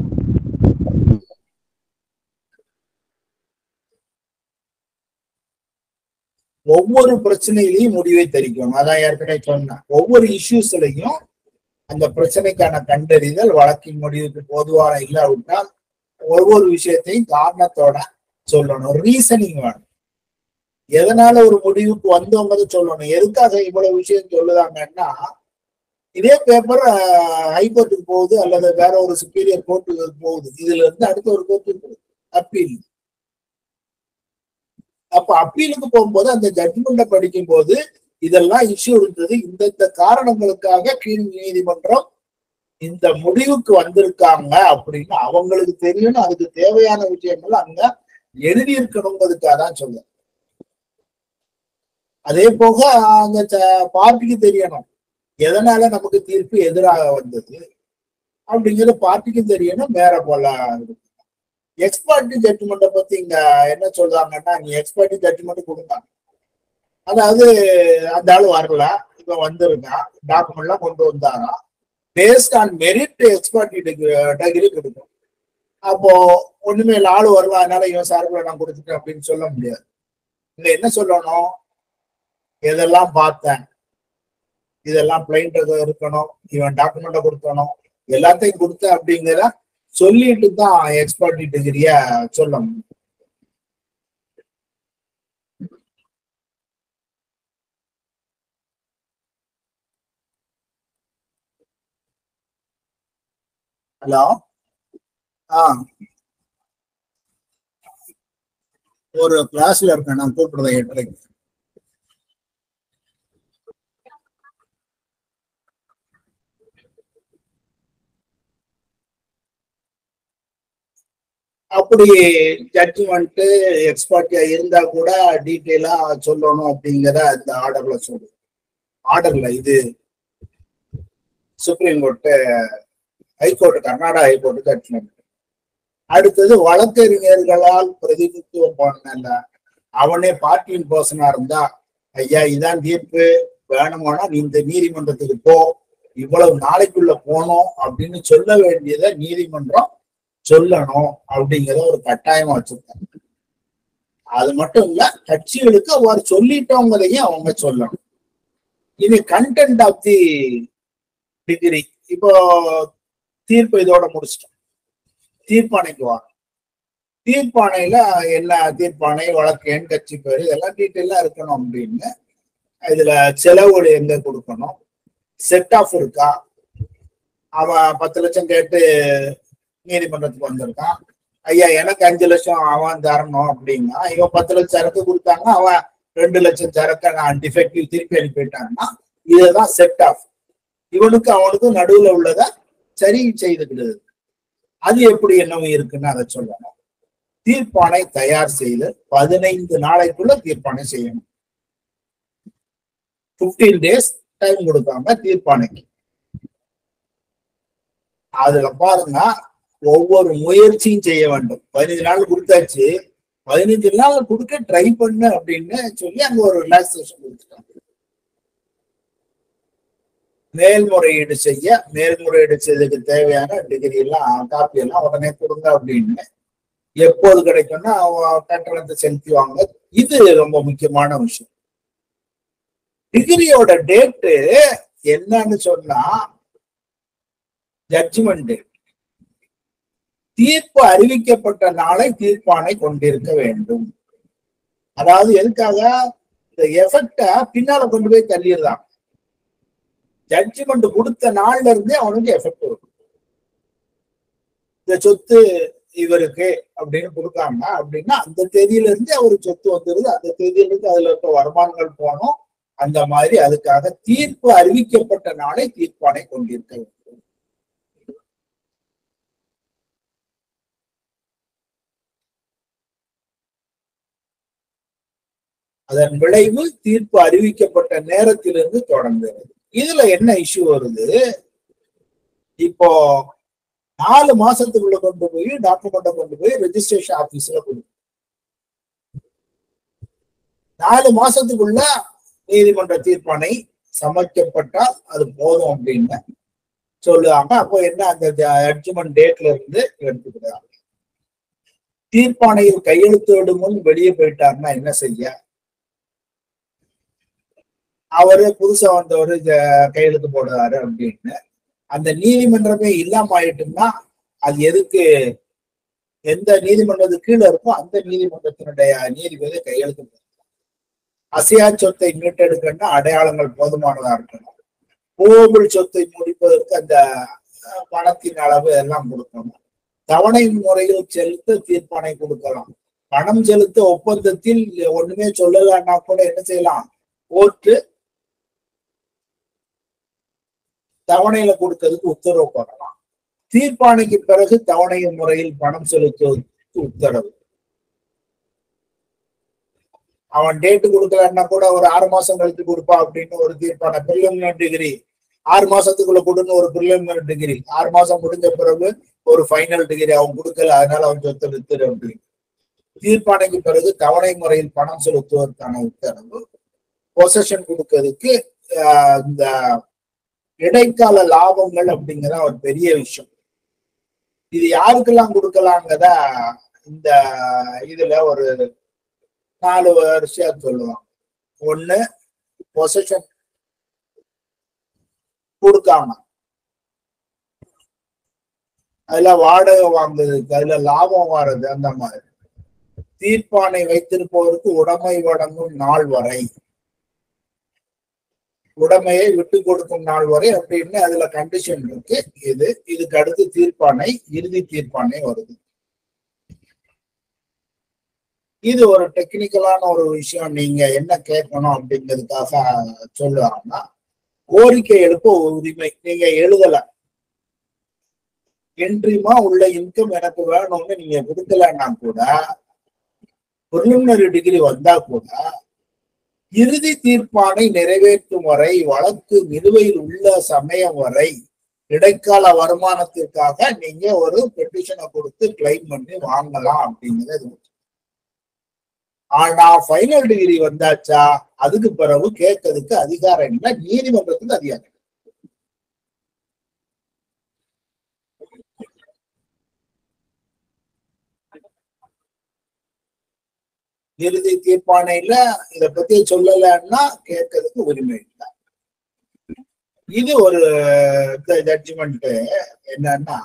ஒவ்வொரு பிரச்சனையிலையும் முடிவை தெரிவிக்கணும் அதான் ஏற்கனவே சொன்னேன். ஒவ்வொரு இஷ்யூஸ்லையும் அந்த பிரச்சனைக்கான கண்டறிதல் வழக்கின் முடிவுக்கு பொதுவான இல்லாவிட்டால் ஒவ்வொரு விஷயத்தையும் காரணத்தோட சொல்லணும். ரீசனிங் வேணும். எதனால ஒரு முடிவுக்கு வந்தவங்க சொல்லணும். எதுக்காக இவ்வளவு விஷயம் சொல்லுதாங்கன்னா இதே பேப்பர் ஹைகோர்ட்டுக்கு போகுது அல்லது வேற ஒரு சுப்பீரியர் கோர்ட்டுக்கு போகுது. இதுல இருந்து அடுத்த ஒரு கோர்ட்டுக்கு அப்பீல் அப்ப அப்பீலுக்கு போகும்போது அந்த ஜட்ஜ்மெண்ட்டை படிக்கும் போது இதெல்லாம் இஷ்யூ இருந்தது. இந்தந்த காரணங்களுக்காக கீழ் நீதிமன்றம் இந்த முடிவுக்கு வந்திருக்காங்க அப்படின்னு அவங்களுக்கு தெரியணும். அதுக்கு தேவையான விஷயங்கள் அங்க எழுதி இருக்கணுங்கிறதுக்காக தான் சொல்ல அதே போக அந்த பார்ட்டிக்கு தெரியணும். எதனால நமக்கு தீர்ப்பு எதிராக வந்தது? அப்படிங்கிறது பார்ட்டிக்கு தெரியணும் வேற போல எக்ஸ்பர்ட் ஜட்மெண்ட்டை பத்தி இங்க என்ன சொல்றாங்கன்னா நீ எக்ஸ்பர்ட் ஜட்ஜ்மெண்ட் கொடுத்தாங்க அதாவது அந்த ஆள் வரல. இப்ப வந்திருக்கான். டாக்குமெண்ட்லாம் கொண்டு வந்தாரா? Based on merit ex parte decree கொடுக்கும். அப்போ ஒண்ணுமே இல்லை. ஆள் வரல. அதனால இவன் சார்பில் நான் கொடுத்துட்டேன் அப்படின்னு சொல்ல முடியாது. இல்ல என்ன சொல்லணும்? எதெல்லாம் பார்த்தேன். இதெல்லாம் பிளைண்ட் இருக்கணும். இவன் டாக்குமெண்ட்டை கொடுக்கணும். எல்லாத்தையும் கொடுத்தேன் அப்படிங்கிற சொல்லிட்டு தான் எக்ஸ்பர்ட் டிகிரிய சொல்ல முடியும் ஹலோ? ஆ. ஒரு கிளாஸ்ல இருக்கேன் நான் கூப்பிடுறேன் எட்டரைக்கு அப்படி ஜட்ஜ்மெண்ட்டு எக்ஸ்பர்ட்டியா இருந்தா கூட டீட்டெயிலா சொல்லணும் அப்படிங்கிற இந்த ஆர்டர்ல சொல்லு ஆர்டர்ல இது supreme court high court Karnataka high court judgment அடுத்தது வழக்கறிஞர்களால் பிரதிநிதித்துவம் பண்ணல. அவனே பார்ட்டியின் பர்சனா இருந்தா ஐயா இதான் தீர்ப்பு. வேணுமானா நீ இந்த நீதிமன்றத்துக்கு போ. இவ்வளவு நாளைக்குள்ள போனோம் அப்படின்னு சொல்ல வேண்டியதை நீதிமன்றம் சொல்லணும் அப்படிங்கிறத ஒரு கட்டாயம் வச்சிருக்காங்க அது மட்டும் இல்ல கட்சிகளுக்கு அவர் சொல்லிட்டவங்களையும் அவங்க சொல்லணும். இது கண்டென்ட் ஆஃப் தி டிகிரி இப்போ தீர்ப்பு இதோட முடிச்சிட்டோம். தீர்ப்பானைக்கு வாங்க. தீர்ப்பானையில என்ன தீர்ப்பானை வழக்கு என் கட்சி பேர் இதெல்லாம் டீட்டெயிலா இருக்கணும் அப்படின்னு இதுல செலவு எங்க கொடுக்கணும்? செட் ஆஃப் இருக்கா? அவன் பத்து லட்சம் கேட்டு நீதிமன்றத்துக்கு வந்திருக்கான். ஐயா எனக்கு அஞ்சு லட்சம் அவன் தரணும் அப்படின்னா இவன் பத்து லட்சம் சரக்கு கொடுத்தாங்கன்னா அவன் ரெண்டு லட்சம் சரக்கை நான் டிஃபெக்டிவ் திருப்பி அனுப்பிட்டாங்கன்னா இதுதான் செட் ஆஃப் இவனுக்கு அவனுக்கும் நடுவுல உள்ளத சரி செய்துக்கிடுது. அது எப்படி என்னவும் இருக்குன்னு அதை சொல்லணும். தீர்ப்பானை தயார் செய்து பதினைந்து நாளைக்குள்ள தீர்ப்பானை செய்யணும். பிப்டீன் டேஸ் டைம் கொடுக்காம தீர்ப்பானைக்கு. அதுல பாருங்க ஒவ்வொரு முயற்சியும் செய்ய வேண்டும். பதினஞ்சு நாள் கொடுத்தாச்சு. பதினஞ்சு நாள் கொடுக்க ட்ரை பண்ணு அப்படின்னு சொல்லி அங்க ஒரு ரிலாக்ஸேஷன் கொடுத்துட்டாங்க. மேல்முறையீடு செய்ய மேல்முறையீடு செய்ததுக்கு தேவையான டிகிரி எல்லாம் காப்பி எல்லாம் உடனே கொடுங்க அப்படின்னு எப்போது கிடைக்கும்னா கட்டணத்தை செலுத்துவாங்க இது ரொம்ப முக்கியமான விஷயம். டிகிரியோட டேட்டு என்னன்னு சொன்னா ஜட்ஜ்மெண்ட் டேட் தீர்ப்பு அறிவிக்கப்பட்ட நாளை தீர்ப்பானை கொண்டிருக்க வேண்டும். அதாவது எதுக்காக? இந்த எஃபெக்ட பின்னால கொண்டு போய் தள்ளிடுறான். ஜட்ஜ்மெண்ட் கொடுத்த நாள்ல இருந்தே அவனுக்கு எஃபெக்ட் இருக்கும் இந்த சொத்து இவருக்கு அப்படின்னு கொடுக்காம அப்படின்னா அந்த தேதியில இருந்து அவருக்கு சொத்து வந்துருது. அந்த தேதியில இருந்து அதுல இருக்க வருமானங்கள் போனோம் அந்த மாதிரி அதுக்காக தீர்ப்பு அறிவிக்கப்பட்ட நாளை தீர்ப்பானை கொண்டிருக்க வேண்டும். அதன் விளைவு தீர்ப்பு அறிவிக்கப்பட்ட நேரத்திலிருந்து தொடங்குகிறது. இதுல என்ன இஷ்யூ வருது? இப்போ நாலு மாசத்துக்குள்ள கொண்டு போய் டாக்குமெண்ட்டை கொண்டு போய் ரெஜிஸ்ட்ரேஷன் ஆபீஸ்ல கொடுக்கும் நாலு மாசத்துக்குள்ள நீதிமன்ற தீர்ப்பானை சமைக்கப்பட்டால் அது போதும் அப்படின்னு சொல்லுவாங்க. அப்போ என்ன அந்த ஜட்ஜ்மெண்ட் டேட்ல இருந்து எடுத்துக்கிறாங்க. தீர்ப்பானையில் கையெழுத்தோடு முன் வெளியே போயிட்டாருன்னா என்ன செய்ய? அவரு புதுசா வந்தவர் கையெழுத்து போடுறாரு அப்படின்னு. அந்த நீதிமன்றமே இல்லாம ஆயிட்டும்னா அது எதுக்கு எந்த நீதிமன்றத்துக்கு கீழே இருக்கோ அந்த நீதிமன்றத்தினுடைய நீதிபதி கையெழுத்து போடணும் அசையா சொத்தை மீட்டெடுக்கணும்னா அடையாளங்கள் போதுமானதா இருக்கணும். கோவில் சொத்தை முடிப்பதற்கு அந்த பணத்தின் அளவு எல்லாம் கொடுக்கணும். தவணை முறையில் செலுத்த தீர்ப்பானை கொடுக்கலாம். பணம் செலுத்த ஒப்பந்தத்தில் ஒண்ணுமே சொல்லலன்னா கூட என்ன செய்யலாம்? கோர்ட்டு தவணையில கொடுக்கறதுக்கு உத்தரவு போடலாம். தீர்ப்பாணைக்கு பிறகு தவணை முறையில் பணம் செலுத்துவதற்கு உத்தரவு. அவன் டேட்டு கொடுக்கலன்னா கூட ஒரு ஆறு மாசம் கழித்து கொடுப்பா அப்படின்னு ஒரு தீர்ப்பான பிரிலிமினரி டிகிரி ஆறு மாசத்துக்குள்ள கொடுன்னு ஒரு பிரிலிமினரி டிகிரி ஆறு மாசம் முடிஞ்ச பிறகு ஒரு ஃபைனல் டிகிரி அவன் கொடுக்கல அதனால அவன் சொத்து வித்துரு அப்படின்னு. தீர்ப்பாணைக்கு பிறகு தவணை முறையில் பணம் செலுத்துவதற்கான உத்தரவு. பொசஷன் கொடுக்கறதுக்கு ஆஹ், இந்த இடைக்கால லாபங்கள் அப்படிங்கிற ஒரு பெரிய விஷயம். இது யாருக்கெல்லாம் கொடுக்கலாங்கதா இந்த இதுல ஒரு நாலு வருஷம் சொல்லுவாங்க ஒண்ணு பொசஷன் கொடுக்காம. அதுல வாடகை வாங்குறதுக்கு அதுல லாபம் வர்றது அந்த மாதிரி. தீர்ப்பானை வைத்திருப்பவருக்கு உடமை வழங்கும் நாள் வரை. உடமையை விட்டு கொடுக்கும் நாள் வரை அப்படின்னு அதுல கண்டிஷன் இருக்கு. இது இதுக்கு அடுத்து தீர்ப்பானை இறுதி தீர்ப்பானை வருது. இது ஒரு டெக்னிக்கலான ஒரு விஷயம். நீங்க என்ன கேட்கணும் அப்படிங்கிறதுக்காக சொல்லுவாங்கன்னா கோரிக்கை எழுப்ப உரிமை. நீங்க எழுதல. என்றியுமா உள்ள இன்கம் எனக்கு வேணும்னு நீங்க கொடுக்கலன்னா கூட பிரிலிமினரி டிகிரி வந்தா கூட இறுதி தீர்ப்பானை நிறைவேற்றும் வரை வழக்கு நிலுவையில் உள்ள சமயம் வரை இடைக்கால வருமானத்திற்காக நீங்க ஒரு பெட்டிஷனை கொடுத்து கிளைம் பண்ணி வாங்கலாம் அப்படிங்கிறது ஆனா ஃபைனல் டிகிரி வந்தாச்சா? அதுக்கு பிறகு கேட்கறதுக்கு அதிகாரம் இல்லை நீதிமன்றத்துக்கு அதிகாரம் இறுதி தீர்ப்பானையில இத பத்தி சொல்லலைன்னா கேட்கறதுக்கு உரிமை இல்லை. இது ஒரு ஜட்ஜ்மெண்ட் என்னன்னா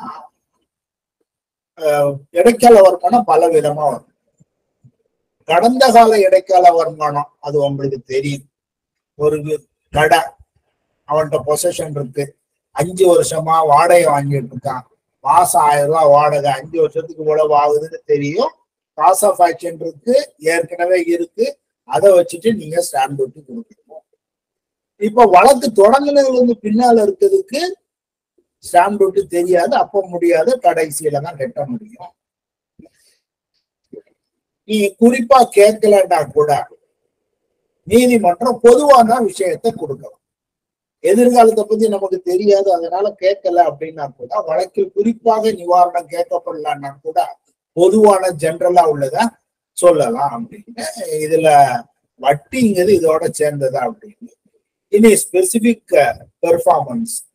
இடைக்கால வருமானம் பல விதமா வரும். கடந்த கால இடைக்கால வருமானம் அது உங்களுக்கு தெரியும். ஒரு கடை அவன்கிட்ட பொசஷன் இருக்கு. அஞ்சு வருஷமா வாடகை வாங்கிட்டு இருக்கான். மாசம் ஆயிரம் ரூபாய் வாடகை. அஞ்சு வருஷத்துக்கு இவ்வளவு ஆகுதுன்னு தெரியும். காஸ் ஆஃப் ஆக்ஷன் இருக்கு ஏற்கனவே இருக்கு. அதை வச்சுட்டு நீங்க ஸ்டாண்ட் விட்டு கொடுக்கணும். இப்ப வழக்கு தொடங்கினதுல இருந்து பின்னால இருக்கிறதுக்கு ஸ்டாம்ப் விட்டு தெரியாது அப்ப முடியாது கடைசியில தான் கட்ட முடியும். நீ குறிப்பா கேட்கலன்னா கூட நீதிமன்றம் பொதுவான விஷயத்தை கொடுக்கலாம் எதிர்காலத்தை பத்தி நமக்கு தெரியாது அதனால கேட்கல அப்படின்னா கூட வழக்கில் குறிப்பாக நிவாரணம் கேட்கப்படலான்னா கூட பொதுவான ஜென்ரலா உள்ளதா சொல்லலாம் அப்படின்னு இதுல வட்டிங்கிறது இதோட சேர்ந்ததா அப்படின்னு. இனி ஸ்பெசிபிக் பெர்ஃபார்மன்ஸ் uh,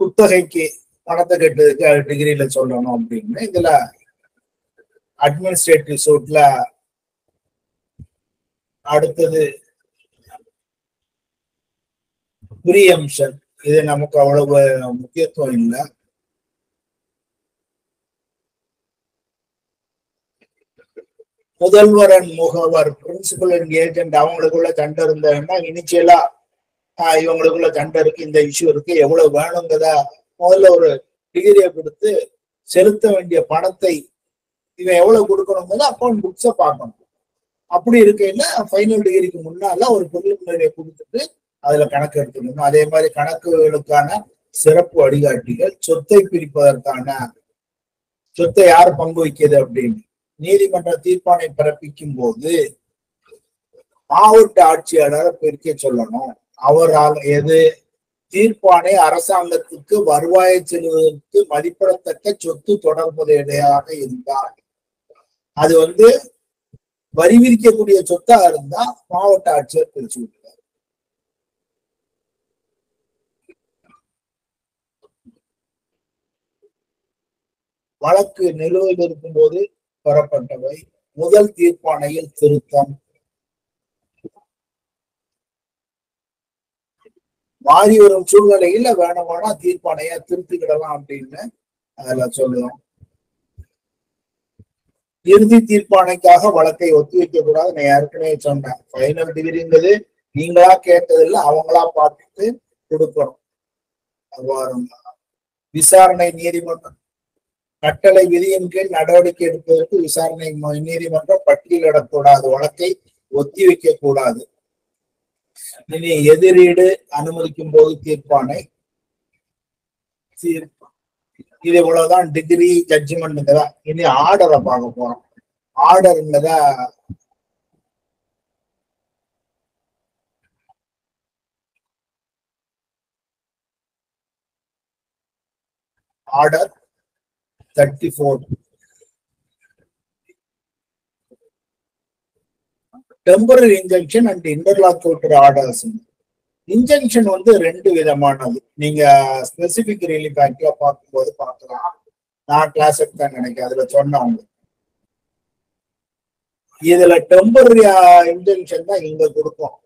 குத்தகைக்கு பணத்தை கட்டுறதுக்கு டிகிரியில சொல்லணும் அப்படின்னு. இதுல அட்மினிஸ்ட்ரேட்டிவ் சூட்ல அடுத்தது பிரியம்ஷன் இது நமக்கு அவ்வளவு முக்கியத்துவம் இல்லை. முதல்வரன் முகவர் பிரின்சிபல் அண்ட் ஏஜென்ட் அவங்களுக்குள்ள சண்டை இருந்தாங்கன்னா இனிஷியலா இவங்களுக்குள்ள சண்டை இருக்கு. இந்த இஷ்யூ இருக்கு. எவ்வளவு வேணுங்கிறத முதல்ல ஒரு டிகிரியை கொடுத்து செலுத்த வேண்டிய பணத்தை இவன் எவ்வளவு கொடுக்கணுங்கிறது அக்கௌண்ட் புக்ஸை பார்க்கணும். அப்படி இருக்கையில ஃபைனல் டிகிரிக்கு முன்னால ஒரு ப்ரிலிமினரியை கொடுத்துட்டு அதுல கணக்கு எடுத்துக்கணும். அதே மாதிரி கணக்குகளுக்கான சிறப்பு வழிகாட்டிகள் சொத்தை பிரிப்பதற்கான சொத்தை யார் பங்கு வைக்கிறது அப்படின்னு. நீதிமன்ற தீர்ப்பானை பிறப்பிக்கும் போது மாவட்ட ஆட்சியாளரை பிரிக்க சொல்லணும். அவரால் எது? தீர்ப்பானை அரசாங்கத்துக்கு வருவாயை செல்வதற்கு மதிப்பிடத்தக்க சொத்து தொடர்புடையதாக இருந்தால் அது வந்து வரி விதிக்கக்கூடிய சொத்தா இருந்தா மாவட்ட ஆட்சியர் பிரிச்சு விட்டுறாரு வழக்கு நிலுவையில் இருக்கும் போது பெறப்பட்டவை. முதல் தீர்ப்பாணையில் திருத்தம். மாறி வரும் சூழ்நிலையில வேணுமானா தீர்ப்பாணைய திருத்திக்கிடலாம் அப்படின்னு அதுல சொல்லுவோம். இறுதி தீர்ப்பாணைக்காக வழக்கை ஒத்திவைக்க கூடாது. நான் ஏற்கனவே சொன்னேன். ஃபைனல் டிகிரிங்கிறது நீங்களா கேட்டதில்ல அவங்களா பார்த்துட்டு கொடுக்கணும். அவ்வாறு விசாரணை நீதிமன்றம் கட்டளை விதியின் கீழ் நடவடிக்கை எடுப்பதற்கு விசாரணை நீதிமன்றம் பட்டியலிடக்கூடாது வழக்கை ஒத்திவைக்க கூடாது. இனி எதிரீடு அனுமதிக்கும் போது தீர்ப்பானை இது இவ்வளவுதான். டிகிரி ஜட்ஜ்மெண்ட் இனி ஆர்டரை பார்க்க போறோம். ஆர்டர்ங்கதான் order thirty four temporary injunction and interlocutory orders injunction வந்து ரெண்டு விதமானது. நீங்க ஸ்பெசிபிக் ரிலீஃப் ஆக்ட்ல பார்க்கும்போது பார்க்கலாம். நான் கிளாஸ் எடுத்தேன் நினைக்கிறேன். அதுல சொன்னவங்க இதுல டெம்பரரி இன்ஜெக்ஷன் தான் இங்க கொடுக்கும்.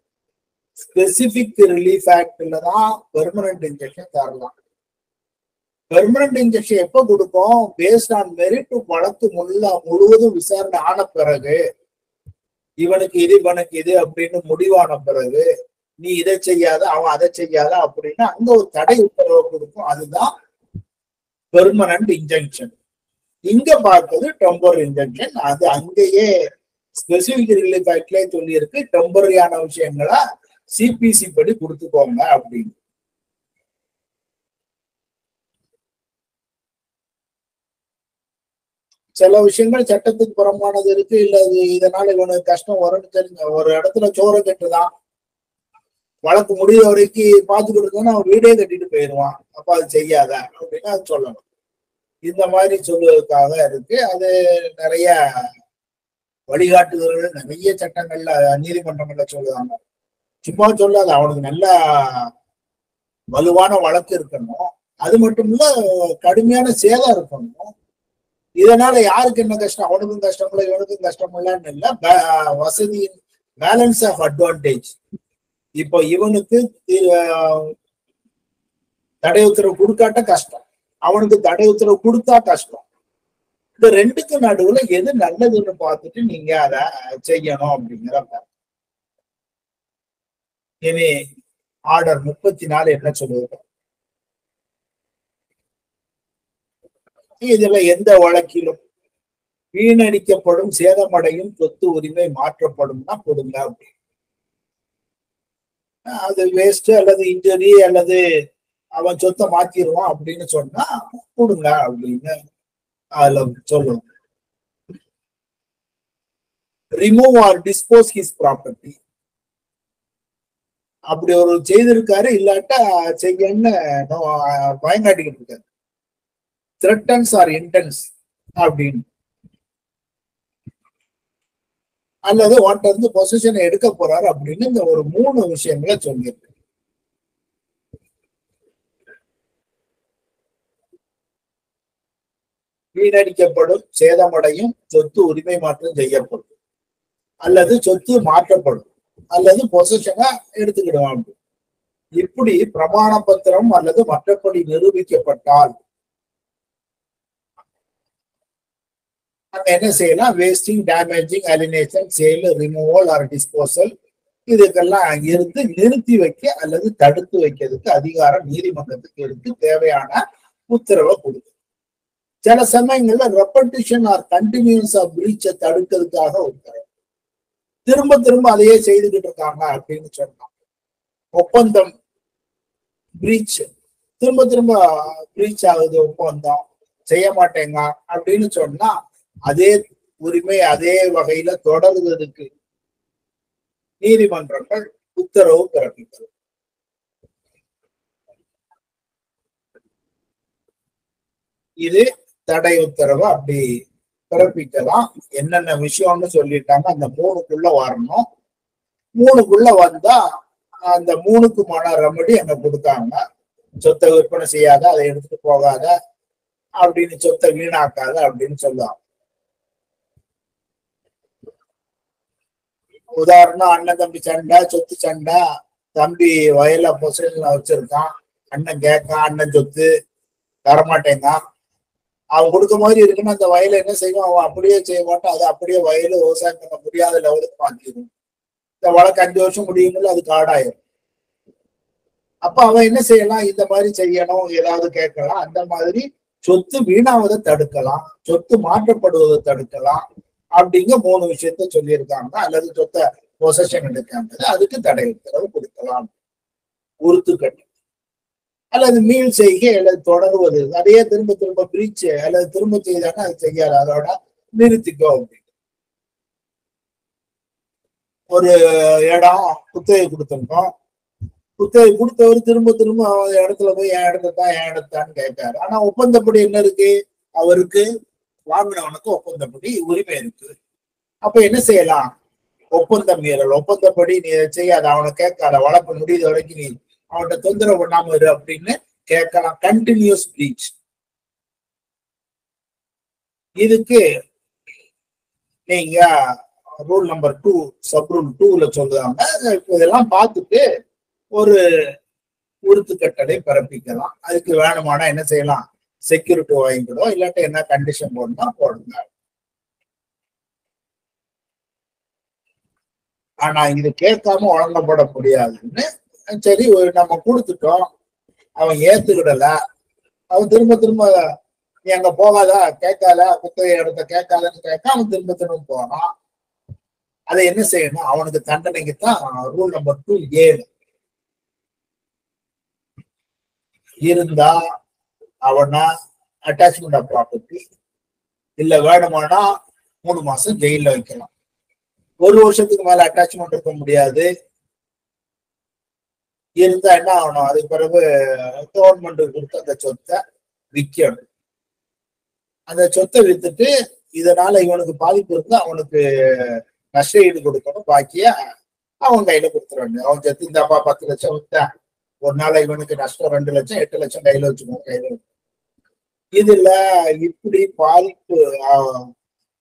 ஸ்பெசிபிக் ரிலீஃப் ஆக்ட்ல தான் பெர்மனன்ட் இன்ஜெக்ஷன் தரலாம். பெர்மனன்ட் இன்ஜெக்ஷன் எப்ப கொடுக்கும்? பேஸ்ட் ஆன் மெரிட் வழக்கு முள்ள முழுவதும் விசாரணை ஆன பிறகு. இவனுக்கு இது இவனுக்கு இது அப்படின்னு முடிவான பிறகு நீ இதை செய்யாத அவன் அதை செய்யாத அப்படின்னு அங்க ஒரு தடை உத்தரவு கொடுக்கும். அதுதான் பெர்மனன்ட் இன்ஜெக்ஷன் இங்க பார்த்தது டெம்பரரி இன்ஜெக்ஷன் அது அங்கேயே ஸ்பெசிபிக் ரிலீஃப் ஆக்ட்லயே சொல்லியிருக்கு டெம்பரரியான விஷயங்களை சிபிசி படி கொடுத்துக்கோங்க அப்படின்னு. சில விஷயங்கள் சட்டத்துக்கு புறம்பானது இருக்கு. இல்ல அது இதனால இவனுக்கு கஷ்டம் வரும்னு தெரிஞ்ச ஒரு இடத்துல சோறு கட்டுதான் வழக்கு முடிய வரைக்கும் பார்த்துக்கிட்டு இருந்தா அவன் வீடே கட்டிட்டு போயிடுவான். அப்ப அது செய்யாத அப்படின்னு அது சொல்லணும். இந்த மாதிரி சொல்லுவதற்காக இருக்கு. அது நிறைய வழிகாட்டுதல்கள் நிறைய சட்டங்கள்ல நீதிமன்றங்கள்ல சொல்லுவாங்க. சும்மா சொல்லாது அவனுக்கு நல்ல வலுவான வழக்கு இருக்கணும். அது மட்டும் இல்ல கடுமையான சேதம் இருக்கணும். இதனால யாருக்கு என்ன கஷ்டம்? அவனுக்கும் கஷ்டம் இல்லை இவனுக்கும் கஷ்டம் இல்லைன்னு இல்ல. வசதியின் பேலன்ஸ் ஆஃப் அட்வான்டேஜ் இப்போ இவனுக்கு தடை உத்தரவு கொடுக்காட்ட கஷ்டம். அவனுக்கு தடை உத்தரவு கொடுத்தா கஷ்டம். இந்த ரெண்டுக்கு நடுவுல எது நல்லதுன்னு பார்த்துட்டு நீங்க அதை செய்யணும் அப்படிங்கிற இனி ஆர்டர் முப்பத்தி நாலு என்ன சொல்லுவது இதுல எந்த வழக்கிலும் வீணடிக்கப்படும் சேதமடையும் சொத்து உரிமை மாற்றப்படும்னா கொடுங்க அப்படின்னு அது வேஸ்ட் அல்லது இன்ஜுரி அல்லது அவன் சொத்தை மாத்திடுவான் அப்படின்னு சொன்னா கொடுங்க அப்படின்னு அதுல சொல்லுவாங்க. Remove or dispose his property அப்படி ஒரு செய்திருக்காரு இல்லாட்டா செய்யன்னு பயங்காட்டிக்கிட்டு இருக்காரு. த்ரெட்டன்ஸ் ஆர் இன்டென்ஸ் அப்படின்னு. அல்லது வாட்ட இருந்து பொசிஷனை எடுக்க போறாரு அப்படின்னு இந்த ஒரு மூணு விஷயங்களை சொல்லியிருக்கு. வீணடிக்கப்படும் சேதமடையும் சொத்து உரிமை மாற்றம் செய்யப்படும். அல்லது சொத்து மாற்றப்படும். அல்லது பொசிஷனை எடுத்துக்கிடுவாங்க. இப்படி பிரமாண பத்திரம் அல்லது மற்றபடி நிரூபிக்கப்பட்டால் நம்ம என்ன செய்யலாம்? Wasting damaging alienation sale removal or disposal இதுக்கெல்லாம் இருந்து நிறுத்தி வைக்க அல்லது தடுத்து வைக்கிறதுக்கு அதிகாரம் நீதிமன்றத்துக்கு இருக்கு. தேவையான உத்தரவை கொடுக்கும் சில சமயங்கள்ல ரெப்படிஷன் ஆர் கண்டினியூஸ் ஆஃப் பிரீச்சை தடுக்கிறதுக்காக உத்தரவு. திரும்ப திரும்ப அதையே செய்துகிட்டு இருக்காங்க அப்படின்னு சொன்னாங்க ஒப்பந்தம் பிரீச் திரும்ப திரும்ப பிரீச் ஆகுது ஒப்பந்தம் செய்ய மாட்டேங்க அப்படின்னு சொன்னா அதே உரிமை அதே வகையில தொடர்வதற்கு நீதிமன்றங்கள் உத்தரவு பிறப்பித்தது. இது தடை உத்தரவு அப்படி பிறப்பிக்கலாம் என்னென்ன விஷயம்னு சொல்லிட்டாங்க. அந்த மூணுக்குள்ள வரணும். மூணுக்குள்ள வந்தா அந்த மூணுக்குமான ரெமடி அங்க கொடுத்தாங்க? சொத்தை விற்பனை செய்யாத அதை எடுத்துட்டு போகாத அப்படின்னு சொத்தை வீணாக்காத அப்படின்னு சொல்லுவாங்க. உதாரணம் அண்ணன் தம்பி சண்டை சொத்து சண்டை. தம்பி வயல்ல பொசல்ல வச்சிருக்கான். அண்ணன் கேட்கான் அண்ணன் சொத்து. தரமாட்டேங்கான். அவன் கொடுக்க மாதிரி இருக்குன்னு அந்த வயலை என்ன செய்வான்? அவன் அப்படியே செய்ய மாட்டான். அது அப்படியே வயல விவசாயம் பண்ண முடியாத லெவலுக்கு மாற்றிடும். இந்த வழக்கு அஞ்சு வருஷம் முடியுங்கள அது காடாயிரும். அப்ப அவன் என்ன செய்யலாம்? இந்த மாதிரி செய்யணும். ஏதாவது கேட்கலாம். அந்த மாதிரி சொத்து வீணாவதை தடுக்கலாம். சொத்து மாற்றப்படுவதை தடுக்கலாம். அப்படிங்க மூணு விஷயத்த சொல்லியிருக்காங்க. அல்லது சொத்த பொசஷன் எடுக்காங்க அதுக்கு தடை உத்தரவு கொடுக்கலாம். உறுத்துக்கட்டு அல்லது மீள் செய்கை அல்லது தொடருவது அதையே திரும்ப திரும்ப பிரிச்சு அல்லது திரும்ப செய்தாங்க அது செய்யாது. அதோட நிறுத்திக்கோ அப்படின்னு. ஒரு இடம் குத்தகை கொடுத்துருக்கோம். குத்தகை கொடுத்தவர் திரும்ப திரும்ப இடத்துல போய் என் இடத்த தான் என் இடத்தான்னு கேட்காரு ஆனா ஒப்பந்தப்படி என்ன இருக்கு? அவருக்கு வாங்கினவனுக்கு ஒப்பந்தப்படி உரிமை இருக்கு. அப்ப என்ன செய்யலாம்? ஒப்பந்தம் மீறல். ஒப்பந்தப்படி நீ இதை செய்யாத. அவனை கேட்காத. வழக்கு முடியுது வரைக்கும் நீ அவன்கிட்ட தொந்தரவு பண்ணாம இரு அப்படின்னு கேட்கலாம். கண்டினியூஸ் பிரீச் இதுக்கு நீங்க rule number two sub rule டூல சொல்லுவாங்க. இதெல்லாம் பார்த்துட்டு ஒரு உறுத்து கட்டளை பிறப்பிக்கலாம். அதுக்கு வேணுமானா என்ன செய்யலாம்? செக்யூரிட்டி வாங்கிக்கிடும் இல்லாட்டி என்ன கண்டிஷன் போடணும்னா போடுங்க. ஆனா இது கேட்காம வழங்கப்பட முடியாதுன்னு சரி ஒரு நம்ம கொடுத்துட்டோம். அவன் ஏத்துக்கிடல. அவன் திரும்ப திரும்ப நீ அங்க போகாதா கேட்காத குத்தகை இடத்த கேட்காதன்னு கேட்க அவன் திரும்ப திரும்ப போனான் அதை என்ன செய்யணும்? அவனுக்கு தண்டனைக்கு தான் ரூல் நம்பர் டூ ஏழு இருந்தா அவனா அட்டாச்மெண்ட் ஆஃப் ப்ராப்பர்ட்டி இல்ல வேணுமானா மூணு மாசம் ஜெயில வைக்கலாம். ஒரு வருஷத்துக்கு மேல அட்டாச்மெண்ட் இருக்க முடியாது. இருந்தா என்ன ஆகணும்? அதுக்கு பிறகு கவர்மெண்ட் கொடுத்து அந்த சொத்தை விற்கணும். அந்த சொத்தை வித்துட்டு இதனால இவனுக்கு பாதிப்பு இருந்தா அவனுக்கு நஷ்ட ஈடு கொடுக்கணும். பாக்கிய அவன் கையில கொடுத்துருவாங்க அவன் செத்து இந்தாப்பா பத்து லட்சம் வித்தேன் ஒரு நாள் இவனுக்கு நஷ்டம் ரெண்டு லட்சம் எட்டு லட்சம் கையில வச்சுக்கணும் கையில இதுல இப்படி பாதிப்பு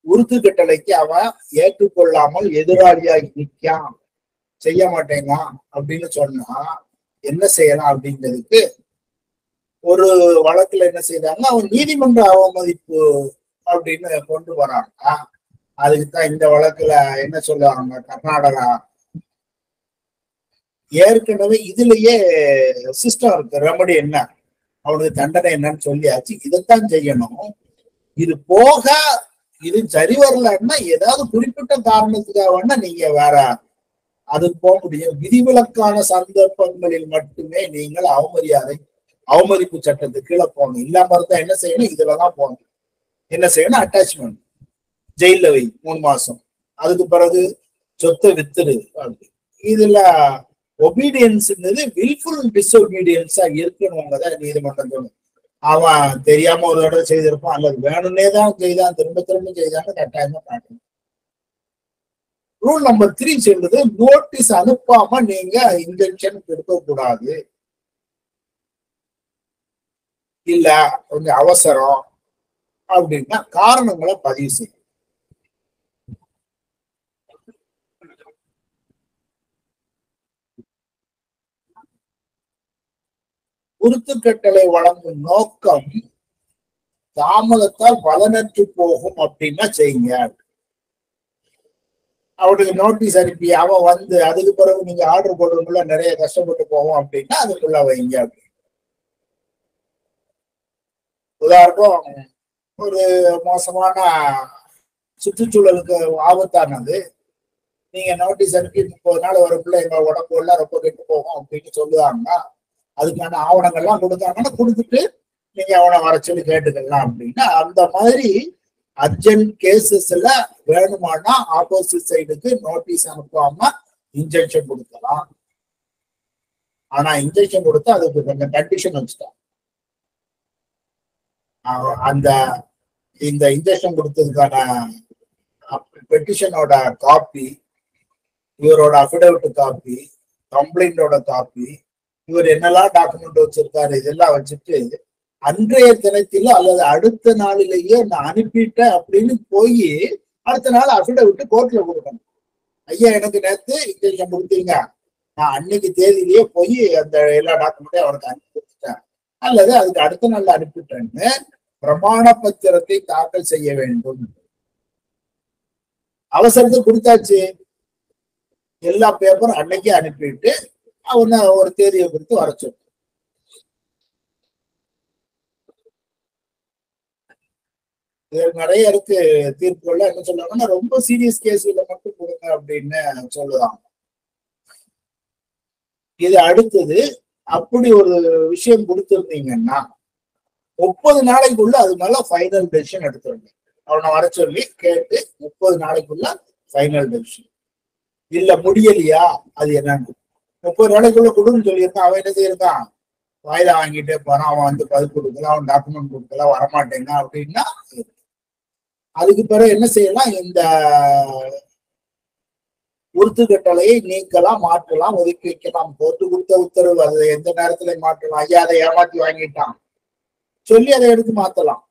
உருத்து கட்டளைக்கு அவன் ஏற்றுக்கொள்ளாமல் எதிராளியாகி நிற்கான். செய்ய மாட்டேங்கான் அப்படின்னு சொன்னா என்ன செய்யலாம் அப்படிங்கிறதுக்கு ஒரு வழக்குல என்ன செய்தாங்க அவன் நீதிமன்ற அவமதிப்பு அப்படின்னு கொண்டு வராங்க அதுக்குத்தான் இந்த வழக்குல என்ன சொல்லுவாங்க கர்நாடகா ஏற்கனவே இதுலயே சிஸ்டம் இருக்கு. ரெமடி என்ன? அவனுக்கு தண்டனை என்னன்னு சொல்லியாச்சு. இதைத்தான் செய்யணும். இது போக இது சரி வரலன்னா ஏதாவது குறிப்பிட்ட காரணத்துக்காக வேணா நீங்க வேற அது போக முடியும். விதிவிலக்கான சந்தர்ப்பங்களில் மட்டுமே நீங்கள் அவமரியாதை அவமதிப்பு சட்டத்துக்கு கீழே போகணும். இல்லாம இருந்தா என்ன செய்யணும்? இதுலதான் போகணும். என்ன செய்யணும்? அட்டாச்மெண்ட் ஜெயில வை மூணு மாசம். அதுக்கு பிறகு சொத்தை வித்துரு அப்படி இதுல ஒபீடியன்ஸ்ன்றது வில்ஃபுல் டிஸ்ஒபீடியன்ஸா இருக்கணுங்கிறத நீதிமன்றம் சொல்லும் அவன் தெரியாம ஒரு தடவை செய்திருப்பான். அல்லது வேணும்னே தான் செய்தான் திரும்ப திரும்ப செய்தான்னு கட்டாயமா காட்டணும் ரூல் நம்பர் த்ரீ சொல்றது நோட்டீஸ் அனுப்பாம நீங்க இன்ஜெக்ஷன் கொடுக்க கூடாது இல்ல கொஞ்சம் அவசரம் அப்படின்னா காரணங்களை பதிவு செய்யும் குருத்துக்கட்டளை வழங்கும் நோக்கம் தாமதத்தால் பலனற்று போகும் அப்படின்னா செய்யுங்க. அவனுக்கு நோட்டீஸ் அனுப்பி அவன் வந்து அதுக்கு பிறகு நீங்க ஆர்டர் போடுறதுக்குள்ள நிறைய கஷ்டப்பட்டு போவோம் அப்படின்னா அதுக்குள்ள வைங்க அப்படின்னு. உதாரணம் ஒரு மோசமான சுற்றுச்சூழலுக்கு ஆபத்தானது. நீங்க நோட்டீஸ் அனுப்பி முப்பது நாள் வரக்குள்ள எங்க உடம்பு எல்லாம் ரொம்ப கெட்டு போகும் அப்படின்னு சொல்லுவாங்கன்னா அதுக்கான ஆவணங்கள்லாம் கொடுத்தாங்கன்னா கொடுத்துட்டு நீங்க அவனை வர சொல்லி கேட்டுக்கலாம் அப்படின்னா அந்த மாதிரி அர்ஜென்ட் கேசஸ்ல வேணுமானா ஆப்போசிட் சைடுக்கு நோட்டீஸ் அனுப்பாம இன்ஜெக்ஷன் கொடுக்கலாம். ஆனா இன்ஜெக்ஷன் கொடுத்தா அதுக்கு கொஞ்சம் கண்டிஷன் வச்சுட்டான் அந்த இந்த இன்ஜெக்ஷன் கொடுத்ததுக்கான பெட்டிஷனோட காப்பி இவரோட அஃபிடவிட் காப்பி கம்ப்ளைண்டோட காப்பி இவர் என்னெல்லாம் டாக்குமெண்ட் வச்சிருக்காரு இதெல்லாம் வச்சுட்டு அன்றைய தினத்திலோ அல்லது அடுத்த நாளிலேயே நான் அனுப்பிட்டேன் அப்படின்னு போய் அடுத்த நாள் அஃபிடவிட்டு கோர்ட்ல கொடுக்கணும். ஐயா எனக்கு நேத்து இன்ஜெக்ஷன் கொடுத்தீங்க. நான் அன்னைக்கு தேதியிலேயே போய் அந்த எல்லா டாக்குமெண்ட்டையும் அவருக்கு அனுப்பி கொடுத்துட்டேன். அல்லது அதுக்கு அடுத்த நாள் அனுப்பிட்டேன்னு பிரமாண பத்திரத்தை தாக்கல் செய்ய வேண்டும். அவசரத்துக்கு கொடுத்தாச்சு. எல்லா பேப்பரும் அன்னைக்கே அனுப்பிட்டு அவனை ஒரு தேதியை கொடுத்து வர சொல்லு. இது நிறைய இருக்கு தீர்ப்புகள்ல. என்ன சொல்லுவாங்கன்னா ரொம்ப சீரியஸ் கேஸ்ல மட்டும் கொடுங்க அப்படின்னு சொல்லுவாங்க. இது அடுத்தது அப்படி ஒரு விஷயம் கொடுத்துருந்தீங்கன்னா முப்பது நாளைக்குள்ள அது மேல ஃபைனல் டெசிஷன் எடுத்துருங்க. அவனை வர சொல்லி கேட்டு முப்பது நாளைக்குள்ள ஃபைனல் டெசிஷன் இல்ல முடியலையா? அது என்னன்னு. முப்பது நாளைக்குள்ள கொடுன்னு சொல்லியிருக்கான். அவன் என்ன செய்யிருக்கான்? வாயில வாங்கிட்டே போறான் அவன் வந்து பதில் கொடுக்கல அவன் டாக்குமெண்ட் கொடுக்கல வரமாட்டேங்க அப்படின்னா அதுக்கு பிறகு என்ன செய்யலாம்? இந்த உறுத்துக்கட்டளையை நீக்கலாம் மாற்றலாம் ஒதுக்கி வைக்கலாம். கோர்ட்டு கொடுத்த உத்தரவு அதை எந்த நேரத்துல மாற்றலாம் ஐயா அதை ஏமாத்தி வாங்கிட்டான். சொல்லி அதை எடுத்து மாத்தலாம்.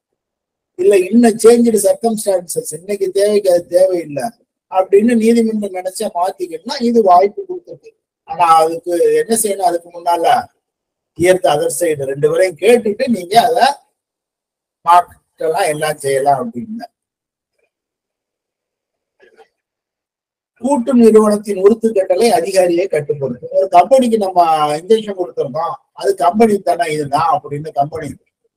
இல்ல இன்னும் சேஞ்சு சர்க்கம்ஸ்டான்சஸ் இன்னைக்கு தேவைக்கு அது தேவையில்லை. அப்படின்னு நீதிமன்றம் நினைச்சா மாத்திக்கணும்னா இது வாய்ப்பு கொடுத்துருக்கு. ஆனா அதுக்கு என்ன செய்யணும்? அதுக்கு முன்னால இயற்கை அதர் சைடு ரெண்டு பேரையும் கேட்டுட்டு நீங்க அதை மாற்றலாம் எல்லாம் செய்யலாம் அப்படின்னு. கூட்டு நிறுவனத்தின் உறுத்து கட்டளை அதிகாரியை கட்டுப்படுத்தும். ஒரு கம்பெனிக்கு நம்ம இன்ஜெக்ஷன் கொடுத்துருந்தோம் அது கம்பெனி தானே இதுதான் அப்படின்னு கம்பெனி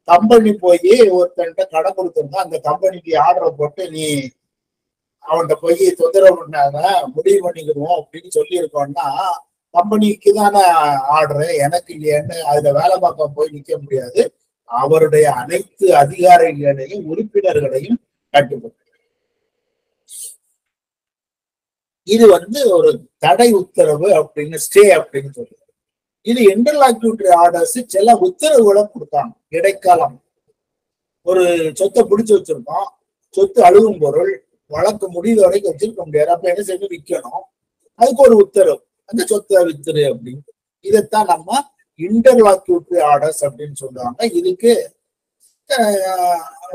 கம்பெனி போய் ஒருத்தன்ட்ட கடை கொடுத்துருந்தோம் அந்த கம்பெனிக்கு ஆர்டர் போட்டு நீ அவன்கிட்ட போய் தொந்தரவு பண்ணாத முடிவு பண்ணிக்கிடுவோம் அப்படின்னு சொல்லியிருக்கோம்னா கம்பெனிக்கு தானே ஆர்டரு? எனக்கு இல்லையான்னு அதுல வேலை பார்க்க போய் நிக்க முடியாது. அவருடைய அனைத்து அதிகாரிகளையும் உறுப்பினர்களையும் கட்டுப்படுத்தும் இது வந்து ஒரு தடை உத்தரவு அப்படின்னு ஸ்டே அப்படின்னு சொல்லுது இது இன்டர்லாக்யூட்டரி ஆர்டர்ஸ் சில உத்தரவுகளை கொடுத்தாங்க. இடைக்காலம். ஒரு சொத்தை பிடிச்சு வச்சிருக்கோம். சொத்து அழுகும் பொருள் வழக்கு முடிவு வரைக்கும் வச்சிருக்க முடியாது. அப்ப என்ன செய்யணும்? விற்கணும். அதுக்கு ஒரு உத்தரவு. அந்த சொத்து வித்துரு அப்படின்னு. இதைத்தான் நம்ம இன்டர்லாக்யூட்டரி ஆர்டர்ஸ் அப்படின்னு சொல்லுவாங்க இதுக்கு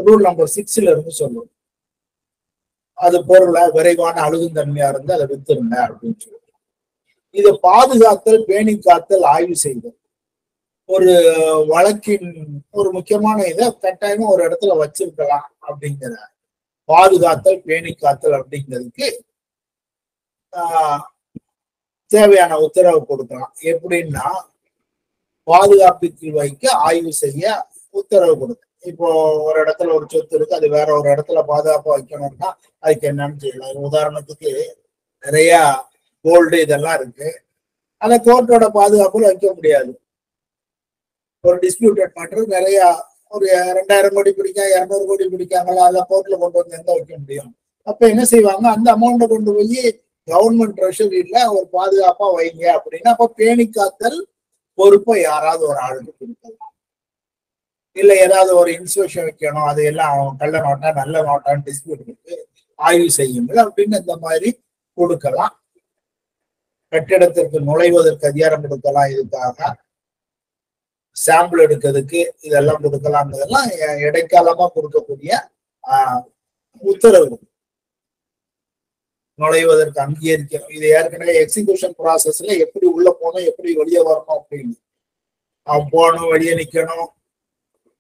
ரூல் நம்பர் சிக்ஸ்ல இருந்து சொல்லுவோம். அது பொருளை விரைவான அழுகுந்தன்மையா இருந்து அதை வித்துருங்க அப்படின்னு சொல்லுவோம். இதை பாதுகாத்தல் பேணி காத்தல் ஆய்வு செய்தல். ஒரு வழக்கின் ஒரு முக்கியமான இதை கட்டாயமா ஒரு இடத்துல வச்சிருக்கலாம் அப்படிங்கிற பாதுகாத்தல் பேணி காத்தல் அப்படிங்கிறதுக்கு ஆஹ் தேவையான உத்தரவு கொடுக்கலாம். எப்படின்னா பாதுகாப்புக்கு வைக்க ஆய்வு செய்ய உத்தரவு கொடுக்கும் இப்போ ஒரு இடத்துல ஒரு சொத்து இருக்கு அது வேற ஒரு இடத்துல பாதுகாப்பா வைக்கணும்னா அதுக்கு என்னன்னு செய்யலாம் உதாரணத்துக்கு நிறைய கோல்டு இதெல்லாம் இருக்கு. அந்த கோர்ட்டோட பாதுகாப்புல வைக்க முடியாது. ஒரு டிஸ்பியூட்டட் மேட்டர் நிறைய ஒரு ரெண்டாயிரம் கோடி பிடிக்கா இரநூறு கோடி பிடிக்காங்களா அதெல்லாம் கோர்ட்ல கொண்டு வந்து எங்க வைக்க முடியும்? அப்ப என்ன செய்வாங்க? அந்த அமௌண்ட்டை கொண்டு போய் கவர்மெண்ட் ட்ரெஷரியில ஒரு பாதுகாப்பா வைங்க அப்படின்னா அப்ப பேணி காத்தல் பொறுப்பை யாராவது ஒரு ஆளுக்கு கொடுக்கலாம் இல்ல ஏதாவது ஒரு இன்ஸ்பெக்ஷன் வைக்கணும் அது எல்லாம் கள்ள நோட்டா நல்ல நோட்டான்னு டிஸ்பியூட் இருக்கு ஆய்வு செய்யுங்கள் அப்படின்னு இந்த மாதிரி கொடுக்கலாம். கட்டிடத்திற்கு நுழைவதற்கு அதிகாரம் கொடுக்கலாம் இதுக்காக சாம்பிள் எடுக்கிறதுக்கு இதெல்லாம் கொடுக்கலாம்ன்றதெல்லாம் இடைக்காலமா கொடுக்கக்கூடிய ஆஹ் உத்தரவு. நுழைவதற்கு அங்கீகரிக்கணும். இது ஏற்கனவே எக்ஸிகியூஷன் ப்ராசஸ்ல எப்படி உள்ள போகணும் எப்படி வெளியே வரணும் அப்படின்னு. அவன் போகணும் வெளியே நிக்கணும்.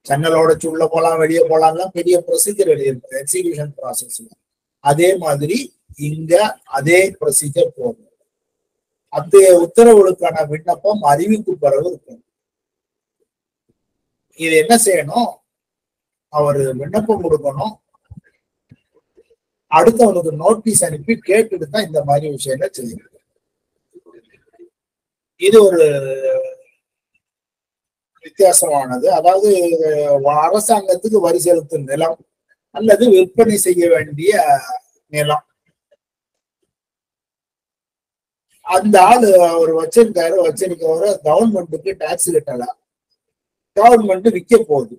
ஜன்னல் உடைச்சு உள்ள போலாம் வெளியே போலாம்லாம் பெரிய ப்ரொசீஜர் எழுதியிருக்கு எக்ஸிகியூஷன் ப்ராசஸ்ல அதே மாதிரி இங்க அதே ப்ரொசீஜர் போகும். அத்தகைய உத்தரவுகளுக்கான விண்ணப்பம் அறிவிப்பு பிறகு இருக்கும். இது என்ன செய்யணும்? அவர் விண்ணப்பம் கொடுக்கணும். அடுத்தவனுக்கு நோட்டீஸ் அனுப்பி கேட்டுட்டு தான் இந்த மாதிரி விஷயங்கள் செய்யறது. இது ஒரு வித்தியாசமானது. அதாவது அரசாங்கத்துக்கு வரி செலுத்தும் நிலம் அல்லது விற்பனை செய்ய வேண்டிய நிலம். அந்த ஆளு அவர் வச்சிருக்காரு வச்சிருக்கவரை கவர்மெண்ட்டுக்கு டாக்ஸ் கட்டல கவர்மெண்ட் விற்க போகுது.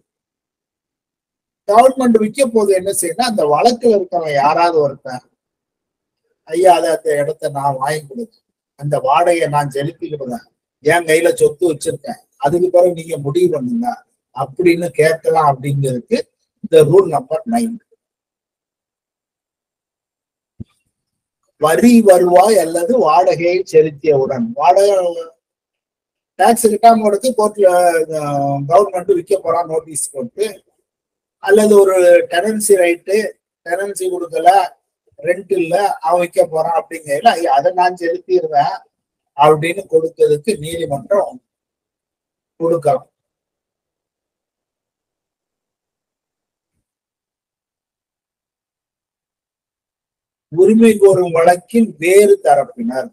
கவர்மெண்ட் விற்க போது என்ன செய்யணும் அந்த வழக்கில் இருக்கவன் யாராவது ஒருத்தன் ஐயா அதை அந்த இடத்த நான் வாங்கி கொடுத்தேன். அந்த வாடகையை நான் செலுத்திக்கிடுவேன் என் கையில சொத்து வச்சிருக்கேன். அதுக்கு பிறகு நீங்க முடிவு பண்ணுங்க. அப்படின்னு கேட்கலாம் அப்படிங்கிறதுக்கு இந்த ரூல் நம்பர் நைன் வரி வருவாய் அல்லது வாடகையை செலுத்தியவுடன். வாடகை டாக்ஸ் ரிட்டர்ன் கொடுத்து கோர்ட்ல கவர்மெண்ட் விற்க போறான் நோட்டீஸ் போட்டு அல்லது ஒரு டெனன்சி ரைட்டு டெனன்சி கொடுக்கல ரெண்ட் இல்ல அவன் வைக்க போறான் அப்படிங்கல அதை நான் செலுத்திடுவேன் அப்படின்னு கொடுத்ததுக்கு நீதிமன்றம் கொடுக்கலாம். உரிமை கோரும் வழக்கின் வேறு தரப்பினர்.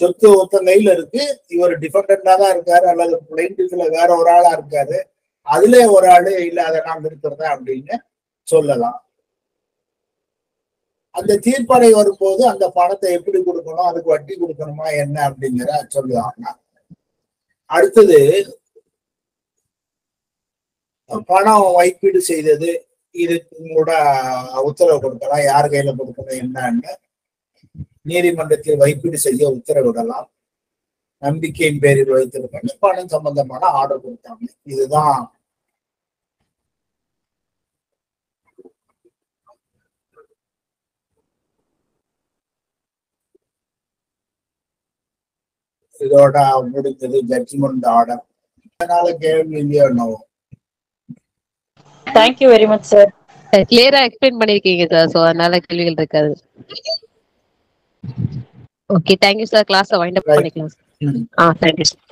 சொத்து ஒத்த கையில இருக்கு இவர் டிபெண்டா தான் இருக்காரு அல்லது பிளைண்டிஃப்ல வேற ஒரு ஆளா இருக்காரு. அதுல ஒரு ஆளு இல்லாத நாம் இருக்கிறதா அப்படின்னு சொல்லலாம். அந்த தீர்ப்படை வரும்போது அந்த பணத்தை எப்படி கொடுக்கணும் அதுக்கு வட்டி கொடுக்கணுமா என்ன அப்படிங்கிற சொல்லுவாங்க. அடுத்தது பணம் வைப்பீடு செய்தது இதுக்கு கூட உத்தரவு கொடுக்கலாம் யார் கையில கொடுக்கணும் என்னன்னு நீதிமன்றத்தில் வைப்பீடு செய்ய உத்தரவிடலாம். நம்பிக்கையின் பேரில் வைத்திருக்காங்க பணம் சம்பந்தமான ஆர்டர் கொடுத்தாங்க. இதுதான். இதோட முடிந்தது ஜட்ஜ்மெண்ட் ஆர்டர் அதனால கேள்வி இல்லையோ என்னவோ. Thank you very much sir கிளியரா எக்ஸ்பிளைன் பண்ணிருக்கீங்க சார் சோ அதனால கேள்விகள் இருக்காது. Okay thank you sir class wind up. பண்ணிக்கலாம் ம். ஆ தேங்க்யூ சார்